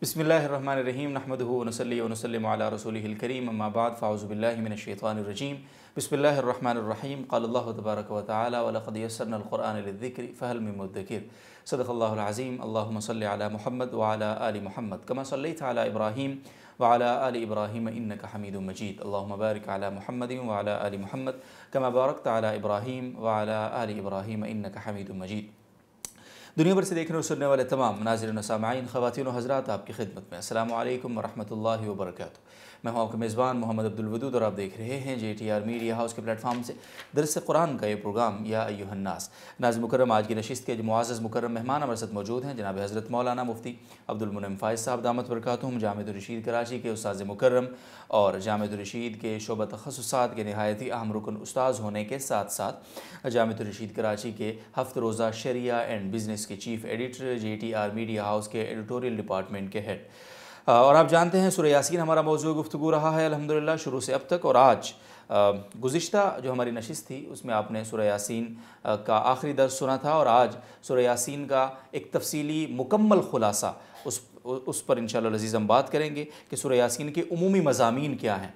بسم الله الرحمن الرحيم نحمده ونصلي ونسلم على رسوله الكريم أما بعد فأعوذ بالله من الشيطان الرجيم بسم الله الرحمن الرحيم قال الله تبارك وتعالى ولقد يسرنا القرآن للذكر فهل من مدكر صدق الله العظيم اللهم صل على محمد وعلى آل محمد كما صليت على إبراهيم وعلى آل إبراهيم إنك حميد مجيد اللهم بارك على محمد وعلى آل محمد كما باركت على إبراهيم وعلى آل إبراهيم إنك حميد مجيد دنیا بھر سے دیکھنے اور سننے والے تمام ناظرین و سامعین، خواتین و حضرات آپ کی خدمت میں۔ السلام علیکم ورحمۃ اللہ وبرکاتہ۔ میں ہوں آپ کے میزبان محمد عبدالودود اور آپ دیکھ رہے ہیں J T R media house کے پلیٹ فارم سے۔ درس قرآن کا یہ پروگرام، یا ایوہ الناس۔ ناز مکرم، آج کی نشست کے جو معزز مکرم مہمان ہمارے ساتھ موجود ہیں، جناب حضرت مولانا مفتی عبد المنم فائز صاحب، دامت برکاتہم جامع الرشید کراچی کے استاذ مکرم اور جامع الرشید کے شعبہ تخصصات کے نہایتی اہم رکن استاذ ہونے کے ساتھ ساتھ جامع الرشید کراچی کے ہفت روزہ شریعہ اینڈ بزنس کے chief editor, J T R media house کے ایڈیٹوریل ڈپارٹمنٹ کے ہیڈ۔ اور آپ جانتے ہیں سورہ یاسین ہمارا موضوع گفتگو رہا ہے، الحمدللہ، شروع سے اب تک، اور آج گزشتہ جو ہماری نشست تھی، اس میں آپ نے سورہ یاسین کا آخری درس سنا تھا، اور آج سورہ یاسین کا ایک تفصیلی مکمل خلاصہ اس اس پر انشاءاللہ عزیز ہم بات کریں گے کہ سورہ یاسین کے عمومی مضامین کیا ہیں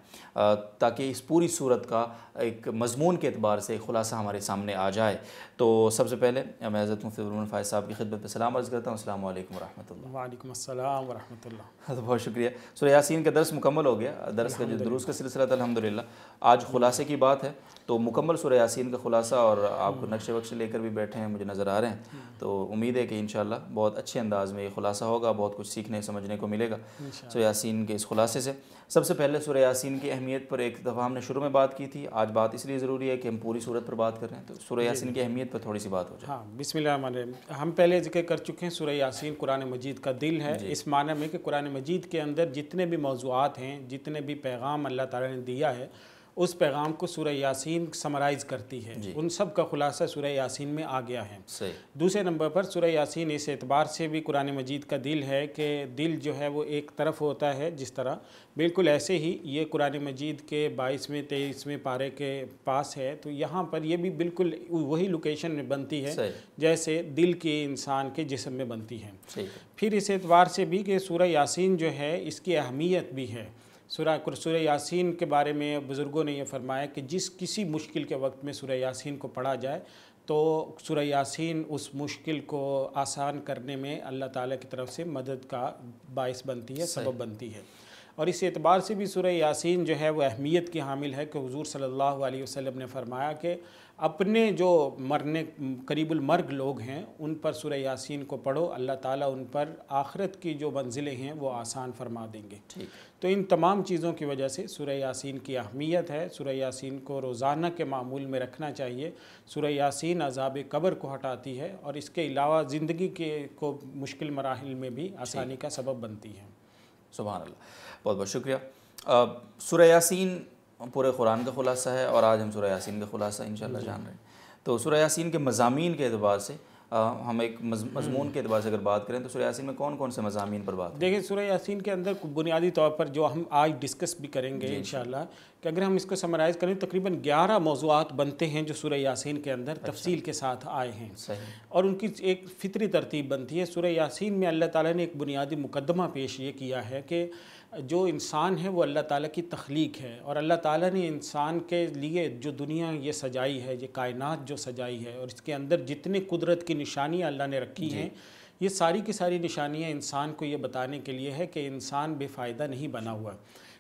تاکہ اس پوری صورت کا ایک مضمون کے اعتبار سے خلاصہ ہمارے سامنے آ جائے۔ تو سب سے پہلے میں حضرت مفتی عبدالمن فائز صاحب کی خدمت پہ سلام عرض کرتا ہوں۔ السلام علیکم ورحمۃ اللہ۔ وعلیکم السلام ورحمۃ اللہ۔ تو بہت شکریہ۔ سورہ یاسین کا درس مکمل ہو گیا۔ درس کا جو دروس کا سلسلہ تھا الحمدللہ۔ آج خلاصے کی بات ہے۔ تو مکمل سورہ یاسین کا خلاصہ اور آپ کو نقش وقش لے کر بھی بیٹھے ہیں مجھے نظر آ رہے ہیں۔ تو امید ہے کہ انشاءاللہ بہت اچھے انداز میں یہ خلاصہ ہوگا بہت کچھ سیکھنے سمجھنے کو ملے گا۔ سورہ یاسین کے اس خلاصے سے۔ سب سے پہلے سورہ یاسین کی اہمیت پر ایک دفعہ ہم نے شروع میں بات کی تھی۔ آج بات اس لیے ضروری ہے کہ ہم پوری صورت پر بات کر رہے ہیں۔ تو سورہ یاسین کی اہمیت پر تھوڑی سی بات ہو جائے۔ ہاں بسم اللہ الرحمن الرحیم۔ ہم پہلے ذکر کر چکے ہیں سورہ یاسین قرآن مجید کا دل ہے۔ اس معنی میں کہ قرآن مجید کے اندر جتنے بھی موضوعات ہیں جتنے بھی پیغام اللہ تعالیٰ نے دیا ہے اس پیغام کو سورہ یاسین سمرائز کرتی ہے۔ ان سب کا خلاصہ سورہ یاسین میں آ گیا ہے۔ دوسرے نمبر پر سورہ یاسین اس اعتبار سے بھی قرآن مجید کا دل ہے کہ دل جو ہے وہ ایک طرف ہوتا ہے جس طرح بالکل ایسے ہی یہ قرآن مجید کے بائیسویں تیئیسویں پارے کے پاس ہے۔ تو یہاں پر یہ بھی بالکل وہی لوکیشن میں بنتی ہے جیسے دل کے انسان کے جسم میں بنتی ہے۔ پھر اس اعتبار سے بھی کہ سورہ یاسین جو ہے اس کی اہمیت بھی ہے۔ سورہ سورہ یاسین کے بارے میں بزرگوں نے یہ فرمایا کہ جس کسی مشکل کے وقت میں سورہ یاسین کو پڑھا جائے تو سورہ یاسین اس مشکل کو آسان کرنے میں اللہ تعالیٰ کی طرف سے مدد کا باعث بنتی ہے سبب بنتی ہے۔ اور اس اعتبار سے بھی سورہ یاسین جو ہے وہ اہمیت کی حامل ہے کہ حضور صلی اللہ علیہ وسلم نے فرمایا کہ اپنے جو مرنے قریب المرگ لوگ ہیں ان پر سورہ یاسین کو پڑھو اللہ تعالیٰ ان پر آخرت کی جو منزلیں ہیں وہ آسان فرما دیں گے۔ تو ان تمام چیزوں کی وجہ سے سورہ یاسین کی اہمیت ہے۔ سورہ یاسین کو روزانہ کے معمول میں رکھنا چاہیے۔ سورہ یاسین عذاب قبر کو ہٹاتی ہے اور اس کے علاوہ زندگی کے کو مشکل مراحل میں بھی آسانی کا سبب بنتی ہے سبحان اللہ۔ بہت بہت شکریہ۔ سورہ یاسین پورے قرآن کا خلاصہ ہے اور آج ہم سورہ یاسین کا خلاصہ انشاءاللہ جان رہے ہیں۔ تو سورہ یاسین کے مضامین کے اعتبار سے ہم ایک مضمون کے اعتبار سے اگر بات کریں تو سورہ یاسین میں کون کون سے مضامین پر بات دیکھیں سورہ یاسین کے اندر بنیادی طور پر جو ہم آج ڈسکس بھی کریں گے انشاءاللہ کہ اگر ہم اس کو سمرائز کریں تقریباً گیارہ موضوعات بنتے ہیں جو سورہ یاسین کے اندر تفصیل کے ساتھ آئے ہیں۔ اور ان کی ایک فطری ترتیب بنتی ہے۔ سورہ یاسین میں اللہ تعالیٰ نے ایک بنیادی مقدمہ پیش یہ کیا ہے کہ جو انسان ہے وہ اللہ تعالیٰ کی تخلیق ہے اور اللہ تعالیٰ نے انسان کے لیے جو دنیا یہ سجائی ہے یہ کائنات جو سجائی ہے اور اس کے اندر جتنے قدرت کی نشانیاں اللہ نے رکھی ہیں یہ ساری کی ساری نشانیاں انسان کو یہ بتانے کے لیے ہے کہ انسان بے فائدہ نہیں بنا ہوا۔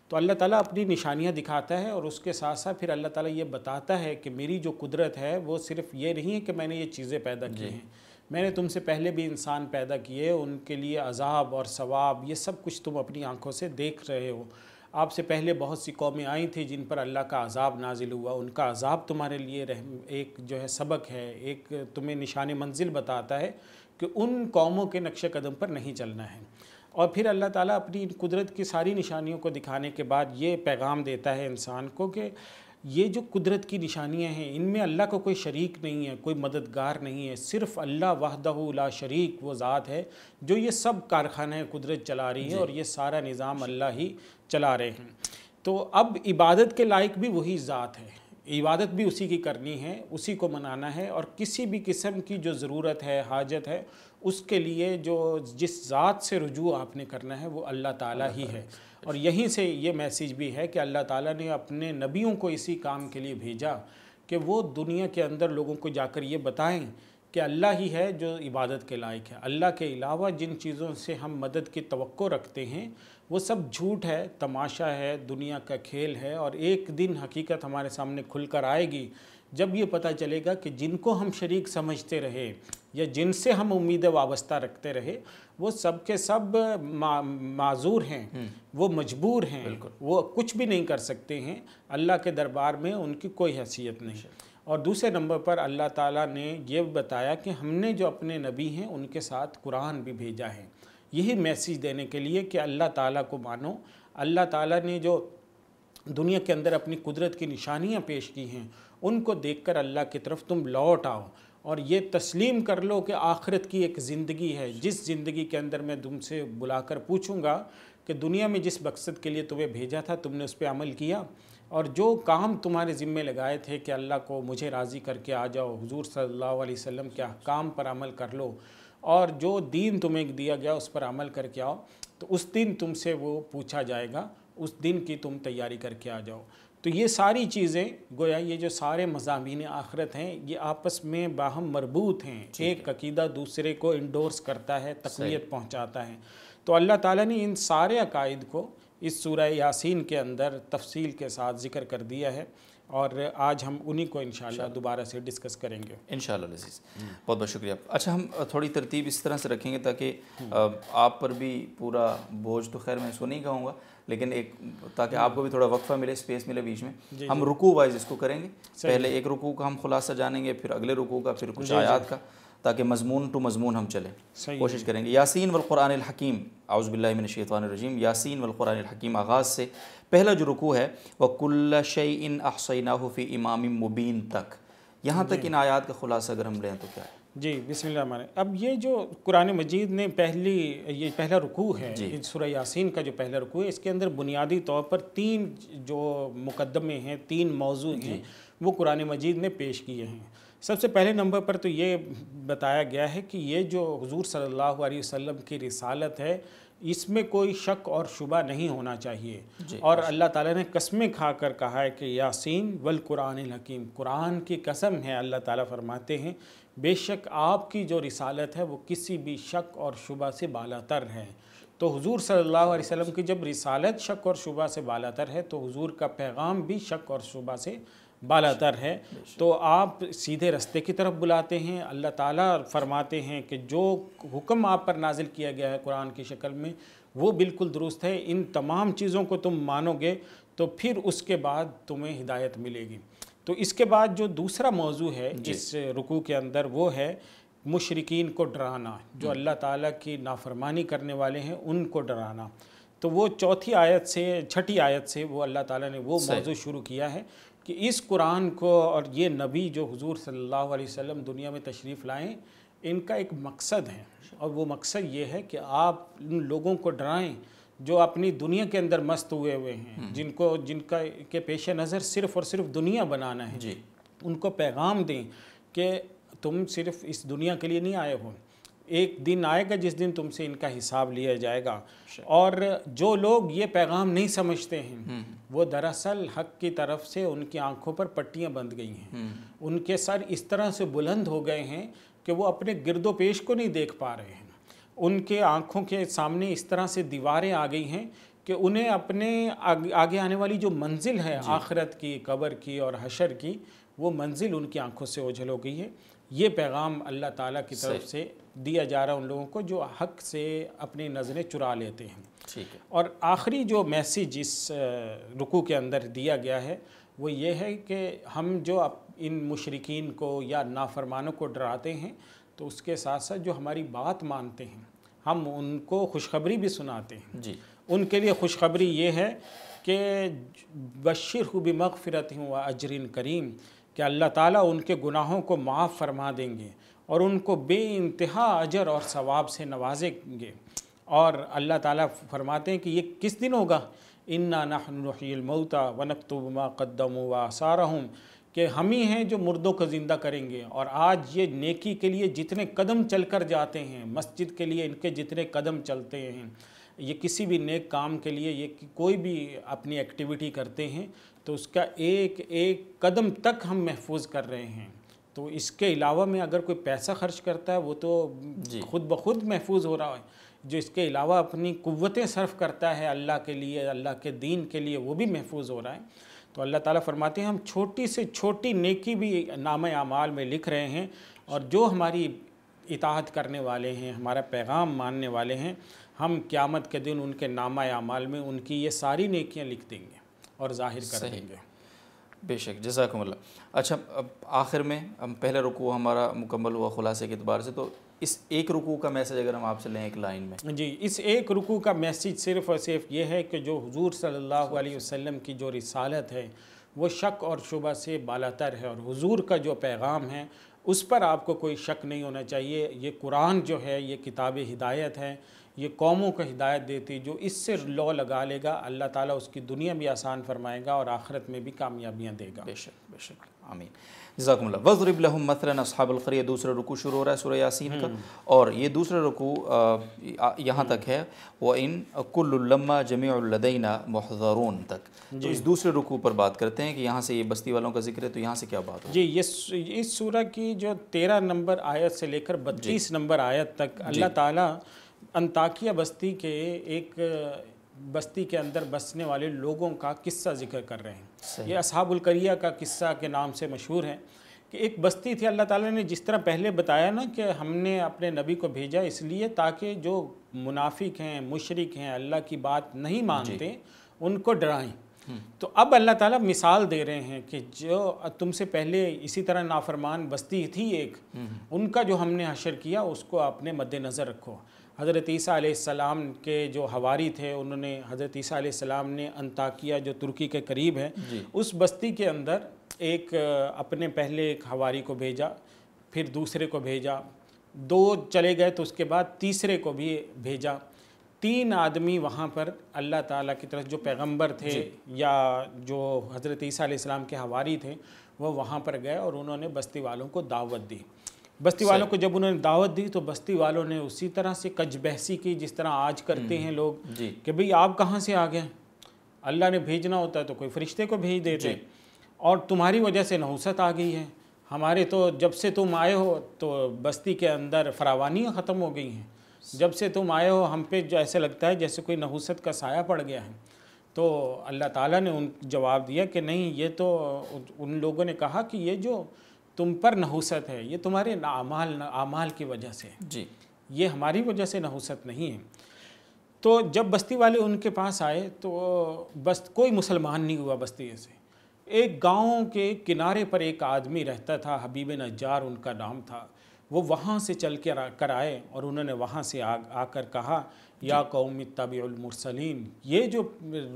تو اللہ تعالیٰ اپنی نشانیاں دکھاتا ہے اور اس کے ساتھ ساتھ پھر اللہ تعالیٰ یہ بتاتا ہے کہ میری جو قدرت ہے وہ صرف یہ نہیں ہے کہ میں نے یہ چیزیں پیدا کی ہیں۔ میں نے تم سے پہلے بھی انسان پیدا کیے، ان کے لیے عذاب اور ثواب، یہ سب کچھ تم اپنی آنکھوں سے دیکھ رہے ہو۔ آپ سے پہلے بہت سی قومیں آئی تھیں جن پر اللہ کا عذاب نازل ہوا۔ ان کا عذاب تمہارے لیے رحم، ایک جو ہے سبق ہے، ایک تمہیں نشان منزل بتاتا ہے کہ ان قوموں کے نقش قدم پر نہیں چلنا ہے۔ اور پھر اللہ تعالیٰ اپنی قدرت کی ساری نشانیوں کو دکھانے کے بعد یہ پیغام دیتا ہے انسان کو کہ یہ جو قدرت کی نشانیاں ہیں ان میں اللہ کا کوئی شریک نہیں ہے کوئی مددگار نہیں ہے صرف اللہ وحدہ لا شریک وہ ذات ہے جو یہ سب کارخانہ قدرت چلا رہی ہے اور یہ سارا نظام اللہ ہی چلا رہے ہیں۔ تو اب عبادت کے لائق بھی وہی ذات ہے۔ عبادت بھی اسی کی کرنی ہے اسی کو منانا ہے اور کسی بھی قسم کی جو ضرورت ہے حاجت ہے اس کے لیے جو جس ذات سے رجوع آپ نے کرنا ہے وہ اللہ تعالیٰ ہی ہے۔ اور یہیں سے یہ میسیج بھی ہے کہ اللہ تعالیٰ نے اپنے نبیوں کو اسی کام کے لیے بھیجا کہ وہ دنیا کے اندر لوگوں کو جا کر یہ بتائیں کہ اللہ ہی ہے جو عبادت کے لائق ہے۔ اللہ کے علاوہ جن چیزوں سے ہم مدد کی توقع رکھتے ہیں، وہ سب جھوٹ ہے، تماشا ہے، دنیا کا کھیل ہے اور ایک دن حقیقت ہمارے سامنے کھل کر آئے گی۔ جب یہ پتہ چلے گا کہ جن کو ہم شریک سمجھتے رہے یا جن سے ہم امید وابستہ رکھتے رہے وہ سب کے سب معذور ہیں وہ مجبور ہیں وہ کچھ بھی نہیں کر سکتے ہیں۔ اللہ کے دربار میں ان کی کوئی حیثیت نہیں۔ اور دوسرے نمبر پر اللہ تعالیٰ نے یہ بتایا کہ ہم نے جو اپنے نبی ہیں ان کے ساتھ قرآن بھی بھیجا ہے۔ یہی میسیج دینے کے لیے کہ اللہ تعالیٰ کو مانو۔ اللہ تعالیٰ نے جو دنیا کے اندر اپنی قدرت کی نشانیاں پیش کی ہیں ان کو دیکھ کر اللہ کی طرف تم لوٹ آؤ اور یہ تسلیم کر لو کہ آخرت کی ایک زندگی ہے۔ جس زندگی کے اندر میں تم سے بلا کر پوچھوں گا کہ دنیا میں جس مقصد کے لیے تمہیں بھیجا تھا، تم نے اس پہ عمل کیا۔ اور جو کام تمہارے ذمے لگائے تھے کہ اللہ کو مجھے راضی کر کے آ جاؤ، حضور صلی اللہ علیہ وسلم کے احکام پر عمل کر لو۔ اور جو دین تمہیں دیا گیا، اس پر عمل کر کے آؤ۔ تو اس دن تم سے وہ پوچھا جائے گا، اس دن کی تم تیاری کر کے آ جاؤ۔ تو یہ ساری چیزیں گویا یہ جو سارے مضامین آخرت ہیں یہ آپس میں باہم مربوط ہیں۔ ایک عقیدہ دوسرے کو انڈورس کرتا ہے تقویت پہنچاتا ہے۔ تو اللہ تعالیٰ نے ان سارے عقائد کو اس سورہ یاسین کے اندر تفصیل کے ساتھ ذکر کر دیا ہے اور آج ہم انہی کو انشاءاللہ دوبارہ سے ڈسکس کریں گے۔ انشاءاللہ عزیز بہت بہت شکریہ۔ اچھا ہم تھوڑی ترتیب اس طرح سے رکھیں گے تاکہ آپ پر بھی پورا بوجھ تو خیر میں اس کو نہیں کہوں گا۔ لیکن ایک تاکہ آپ کو بھی تھوڑا وقفہ ملے سپیس ملے بیچ میں۔ جی، ہم جی۔ رکوع وائز اس کو کریں گے۔ پہلے ایک رکوع کا ہم خلاصہ جانیں گے پھر اگلے رکوع کا پھر کچھ جی، آیات کا تاکہ مضمون ٹو مضمون ہم چلیں۔ کوشش کریں گے۔ یاسین والقرآن الحکیم اعوذ باللہ من الشیطان الرجیم۔ یاسین والقرآن الحکیم آغاز سے پہلا جو رکوع ہے وہ کل شعین احسینہ فی امام مبین تک یہاں تک ان آیات کا خلاصہ اگر ہم لیں تو کیا ہے؟ جی بسم اللہ الرحمن اب یہ جو قرآن مجید نے پہلی یہ پہلا رکوع ہے جی۔ سورہ یاسین کا جو پہلا رکوع ہے اس کے اندر بنیادی طور پر تین جو مقدمے ہیں تین موضوع ہیں جی۔ وہ قرآن مجید نے پیش کیے ہیں۔ سب سے پہلے نمبر پر تو یہ بتایا گیا ہے کہ یہ جو حضور صلی اللہ علیہ وسلم کی رسالت ہے اس میں کوئی شک اور شبہ نہیں ہونا چاہیے۔ جی۔ اور اللہ تعالیٰ نے قسمیں کھا کر کہا ہے کہ یاسین والقرآن الحکیم۔ قرآن کی قسم ہے اللہ تعالیٰ فرماتے ہیں بے شک آپ کی جو رسالت ہے وہ کسی بھی شک اور شبہ سے بالا تر ہے۔ تو حضور صلی اللہ علیہ وسلم کی جب رسالت شک اور شبہ سے بالا تر ہے، تو حضور کا پیغام بھی شک اور شبہ سے بالا تر ہے۔ تو آپ سیدھے رستے کی طرف بلاتے ہیں، اللہ تعالیٰ فرماتے ہیں کہ جو حکم آپ پر نازل کیا گیا ہے قرآن کی شکل میں، وہ بالکل درست ہے۔ ان تمام چیزوں کو تم مانو گے تو پھر اس کے بعد تمہیں ہدایت ملے گی۔ تو اس کے بعد جو دوسرا موضوع ہے جی۔ اس رکوع کے اندر وہ ہے مشرقین کو ڈرانا جو اللہ تعالیٰ کی نافرمانی کرنے والے ہیں ان کو ڈرانا۔ تو وہ چوتھی آیت سے چھٹی آیت سے وہ اللہ تعالیٰ نے وہ موضوع شروع کیا ہے کہ اس قرآن کو اور یہ نبی جو حضور صلی اللہ علیہ وسلم دنیا میں تشریف لائیں ان کا ایک مقصد ہے۔ اور وہ مقصد یہ ہے کہ آپ ان لوگوں کو ڈرائیں جو اپنی دنیا کے اندر مست ہوئے ہوئے ہیں جن کو جن کا کے پیش نظر صرف اور صرف دنیا بنانا ہے۔ جی۔ ان کو پیغام دیں کہ تم صرف اس دنیا کے لیے نہیں آئے ہو۔ ایک دن آئے گا جس دن تم سے ان کا حساب لیا جائے گا۔ اور جو لوگ یہ پیغام نہیں سمجھتے ہیں وہ دراصل حق کی طرف سے ان کی آنکھوں پر پٹیاں بند گئی ہیں۔ ان کے سر اس طرح سے بلند ہو گئے ہیں کہ وہ اپنے گرد و پیش کو نہیں دیکھ پا رہے ہیں۔ ان کے آنکھوں کے سامنے اس طرح سے دیواریں آ گئی ہیں کہ انہیں اپنے آگے آنے والی جو منزل ہے جی۔ آخرت کی قبر کی اور حشر کی وہ منزل ان کی آنکھوں سے اوجھل ہو گئی ہے۔ یہ پیغام اللہ تعالیٰ کی طرف سے دیا جا رہا ان لوگوں کو جو حق سے اپنی نظریں چرا لیتے ہیں۔ اور آخری جو میسیج اس رکو کے اندر دیا گیا ہے وہ یہ ہے کہ ہم جو ان مشرقین کو یا نافرمانوں کو ڈراتے ہیں تو اس کے ساتھ ساتھ جو ہماری بات مانتے ہیں ہم ان کو خوشخبری بھی سناتے ہیں۔ جی۔ ان کے لیے خوشخبری یہ ہے کہ بشر ہو بھی مغفرت ہوں و اجرین کریم کہ اللہ تعالیٰ ان کے گناہوں کو معاف فرما دیں گے اور ان کو بے انتہا اجر اور ثواب سے نوازیں گے۔ اور اللہ تعالیٰ فرماتے ہیں کہ یہ کس دن ہوگا؟ انا نحن نحی الموتا ونکتب ما قدموا و کہ ہم ہی ہیں جو مردوں کو زندہ کریں گے اور آج یہ نیکی کے لیے جتنے قدم چل کر جاتے ہیں مسجد کے لیے ان کے جتنے قدم چلتے ہیں یہ کسی بھی نیک کام کے لیے یہ کوئی بھی اپنی ایکٹیویٹی کرتے ہیں تو اس کا ایک ایک قدم تک ہم محفوظ کر رہے ہیں۔ تو اس کے علاوہ میں اگر کوئی پیسہ خرچ کرتا ہے وہ تو جی۔ خود بخود محفوظ ہو رہا ہے۔ جو اس کے علاوہ اپنی قوتیں صرف کرتا ہے اللہ کے لیے اللہ کے دین کے لیے وہ بھی محفوظ ہو رہا ہے۔ تو اللہ تعالیٰ فرماتے ہیں ہم چھوٹی سے چھوٹی نیکی بھی نام اعمال میں لکھ رہے ہیں اور جو ہماری اطاعت کرنے والے ہیں ہمارا پیغام ماننے والے ہیں ہم قیامت کے دن ان کے نامہ اعمال میں ان کی یہ ساری نیکیاں لکھ دیں گے اور ظاہر کر دیں گے۔ بے شک جزاکم اللہ۔ اچھا اب آخر میں ہم پہلا رکوع ہمارا مکمل ہوا خلاصے کے اعتبار سے تو اس ایک رکوع کا میسج اگر ہم آپ سے لیں ایک لائن میں۔ جی اس ایک رکوع کا میسج صرف اور صرف یہ ہے کہ جو حضور صلی اللہ علیہ وسلم کی جو رسالت ہے وہ شک اور شبہ سے بالاتر ہے اور حضور کا جو پیغام ہے اس پر آپ کو کوئی شک نہیں ہونا چاہیے۔ یہ قرآن جو ہے یہ کتاب ہدایت ہے یہ قوموں کو ہدایت دیتی جو اس سے لو لگا لے گا اللہ تعالیٰ اس کی دنیا بھی آسان فرمائے گا اور آخرت میں بھی کامیابیاں دے گا۔ بے شک بے شک۔ آمین۔ جزاکم اللہ وضرب لہم مثلا اصحاب القریہ دوسرا رکو شروع ہو رہا ہے سورہ یاسین کا اور یہ دوسرا رکو یہاں تک ہے وہ ان کل اللّہ جمیع الدینہ محضرون تک تو۔ اس دوسرے رکو پر بات کرتے ہیں کہ یہاں سے یہ بستی والوں کا ذکر ہے تو یہاں سے کیا بات ہو جی یہ اس سورہ کی جو تیرہ نمبر آیت سے لے کر بتیس جی۔ نمبر آیت تک جی۔ اللہ تعالیٰ انتاکیہ بستی کے ایک بستی کے اندر بسنے والے لوگوں کا قصہ ذکر کر رہے ہیں یہ اصحاب القریہ کا قصہ کے نام سے مشہور ہے کہ ایک بستی تھی اللہ تعالیٰ نے جس طرح پہلے بتایا نا کہ ہم نے اپنے نبی کو بھیجا اس لیے تاکہ جو منافق ہیں مشرق ہیں اللہ کی بات نہیں جی۔ مانتے ان کو ڈرائیں۔ تو اب اللہ تعالیٰ مثال دے رہے ہیں کہ جو تم سے پہلے اسی طرح نافرمان بستی تھی ایک ان کا جو ہم نے حشر کیا اس کو اپنے مد نظر رکھو۔ حضرت عیسیٰ علیہ السلام کے جو ہواری تھے انہوں نے حضرت عیسیٰ علیہ السلام نے انتاکیہ جو ترکی کے قریب ہے جی۔ اس بستی کے اندر ایک اپنے پہلے ایک ہواری کو بھیجا پھر دوسرے کو بھیجا دو چلے گئے تو اس کے بعد تیسرے کو بھی بھیجا تین آدمی وہاں پر اللہ تعالیٰ کی طرف جو پیغمبر تھے جی۔ یا جو حضرت عیسیٰ علیہ السلام کے ہواری تھے وہ وہاں پر گئے اور انہوں نے بستی والوں کو دعوت دی بستی والوں کو جب انہوں نے دعوت دی تو بستی والوں نے اسی طرح سے کج بحثی کی جس طرح آج کرتے ہیں لوگ جی۔ کہ بھئی آپ کہاں سے آ گئے اللہ نے بھیجنا ہوتا ہے تو کوئی فرشتے کو بھیج دیتے جی۔ اور تمہاری وجہ سے نحوست آ گئی ہے۔ ہمارے تو جب سے تم آئے ہو تو بستی کے اندر فراوانیاں ختم ہو گئی ہیں۔ جب سے تم آئے ہو ہم پہ جو ایسے لگتا ہے جیسے کوئی نحوست کا سایہ پڑ گیا ہے۔ تو اللہ تعالیٰ نے ان جواب دیا کہ نہیں یہ تو ان لوگوں نے کہا کہ یہ جو تم پر نحوست ہے یہ تمہارے اعمال اعمال کی وجہ سے جی۔ یہ ہماری وجہ سے نحوست نہیں ہے۔ تو جب بستی والے ان کے پاس آئے تو بس کوئی مسلمان نہیں ہوا بستی سے۔ ایک گاؤں کے کنارے پر ایک آدمی رہتا تھا حبیب نجار ان کا نام تھا۔ وہ وہاں سے چل کے کر آئے اور انہوں نے وہاں سے آ کر کہا یا جی۔ قوم طبی المرسلین یہ جو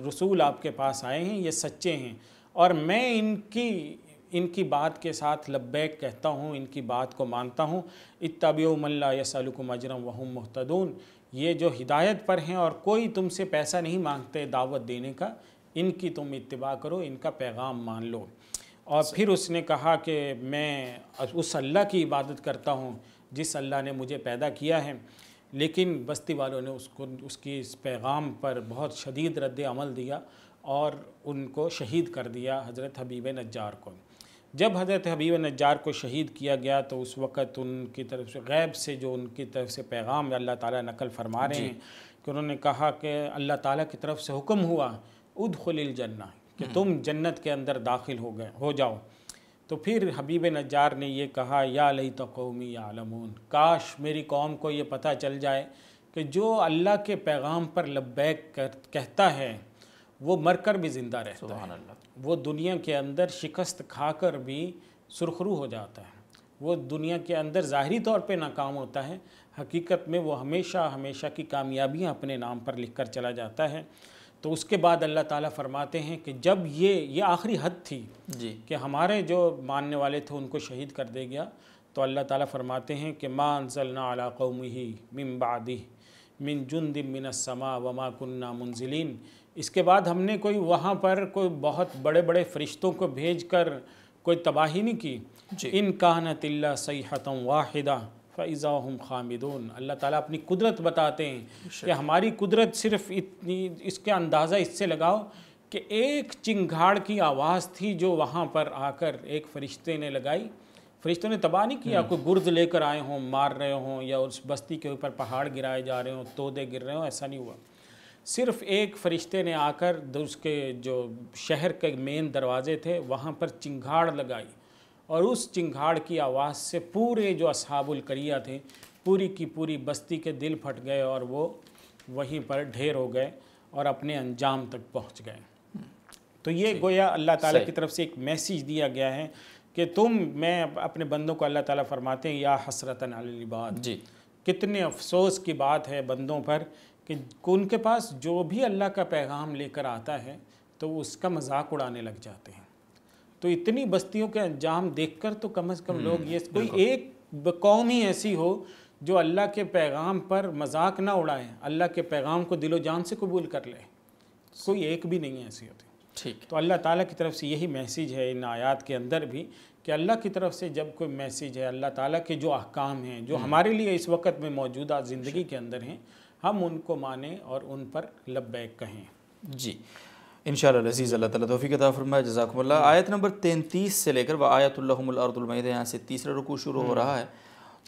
رسول آپ کے پاس آئے ہیں یہ سچے ہیں۔ اور میں ان کی ان کی بات کے ساتھ لبیک کہتا ہوں، ان کی بات کو مانتا ہوں۔ اتبعوا من لا یسألکم اجرا وهم محتدون یہ جو ہدایت پر ہیں اور کوئی تم سے پیسہ نہیں مانگتے دعوت دینے کا، ان کی تم اتباع کرو، ان کا پیغام مان لو۔ اور پھر اس نے کہا کہ میں اس اللہ کی عبادت کرتا ہوں، جس اللہ نے مجھے پیدا کیا ہے۔ لیکن بستی والوں نے اس کو، اس کی اس پیغام پر بہت شدید رد عمل دیا اور ان کو شہید کر دیا حضرت حبیب نجار کو۔ جب حضرت حبیب نجار کو شہید کیا گیا تو اس وقت ان کی طرف سے غیب سے جو ان کی طرف سے پیغام اللہ تعالیٰ نقل فرما رہے جی۔ ہیں کہ انہوں نے کہا کہ اللہ تعالیٰ کی طرف سے حکم ہوا ادخل الجنہ کہ تم جنت کے اندر داخل ہو گئے ہو جاؤ تو پھر حبیب نجار نے یہ کہا یا لئی تو قومی یا علمون کاش میری قوم کو یہ پتہ چل جائے کہ جو اللہ کے پیغام پر لبیک کہتا ہے وہ مر کر بھی زندہ رہتا ہے۔ وہ دنیا کے اندر شکست کھا کر بھی سرخرو ہو جاتا ہے۔ وہ دنیا کے اندر ظاہری طور پہ ناکام ہوتا ہے۔ حقیقت میں وہ ہمیشہ ہمیشہ کی کامیابیاں اپنے نام پر لکھ کر چلا جاتا ہے۔ تو اس کے بعد اللہ تعالیٰ فرماتے ہیں کہ جب یہ یہ آخری حد تھی جی۔ کہ ہمارے جو ماننے والے تھے ان کو شہید کر دے گیا تو اللہ تعالیٰ فرماتے ہیں کہ ما انزلنا علی قومہ من بعدہ من جند من السماء وما کننا منزلین۔ اس کے بعد ہم نے کوئی وہاں پر کوئی بہت بڑے بڑے فرشتوں کو بھیج کر کوئی تباہی نہیں کی؟ جی۔ ان کانت اللہ صیحت واحدہ فضا ہم خامدون۔ اللہ تعالیٰ اپنی قدرت بتاتے ہیں کہ ہماری قدرت صرف اتنی اس کے اندازہ اس سے لگاؤ کہ ایک چنگھاڑ کی آواز تھی جو وہاں پر آ کر ایک فرشتے نے لگائی۔ فرشتوں نے تباہ نہیں کیا کوئی گرد لے کر آئے ہوں مار رہے ہوں یا اس بستی کے اوپر پہاڑ گرائے جا رہے ہوں تودے گر رہے ہوں ایسا نہیں ہوا۔ صرف ایک فرشتے نے آ کر اس کے جو شہر کے مین دروازے تھے وہاں پر چنگھاڑ لگائی۔ اور اس چنگھاڑ کی آواز سے پورے جو اصحاب القریہ تھے پوری کی پوری بستی کے دل پھٹ گئے اور وہ وہیں پر ڈھیر ہو گئے اور اپنے انجام تک پہنچ گئے۔ تو یہ گویا اللہ تعالیٰ کی طرف سے ایک میسیج دیا گیا ہے کہ تم میں اپنے بندوں کو اللہ تعالیٰ فرماتے ہیں یا حسرتاً الباد جی۔ کتنے افسوس کی بات ہے بندوں پر کہ ان کے پاس جو بھی اللہ کا پیغام لے کر آتا ہے تو وہ اس کا مذاق اڑانے لگ جاتے ہیں۔ تو اتنی بستیوں کے انجام دیکھ کر تو کم از کم لوگ یہ کوئی ایک قوم ہی ایسی ہو جو اللہ کے پیغام پر مذاق نہ اڑائے اللہ کے پیغام کو دل و جان سے قبول کر لے۔ کوئی ایک بھی نہیں ایسی ہوتی۔ ٹھیک۔ تو اللہ تعالیٰ کی طرف سے یہی میسیج ہے ان آیات کے اندر بھی کہ اللہ کی طرف سے جب کوئی میسیج ہے اللہ تعالیٰ کے جو احکام ہیں جو ہمارے لیے اس وقت میں موجودہ زندگی کے اندر ہیں ہم ان کو مانیں اور ان پر لبیک کہیں۔ جی۔ انشاءاللہ عزیز اللہ تعالیٰ توفیق عطا فرمائے جزاکم اللہ۔ آیت نمبر تینتیس سے لے کر وہ آیت اللہم الارض المید یہاں سے تیسرا رکوع شروع ہو رہا ہے۔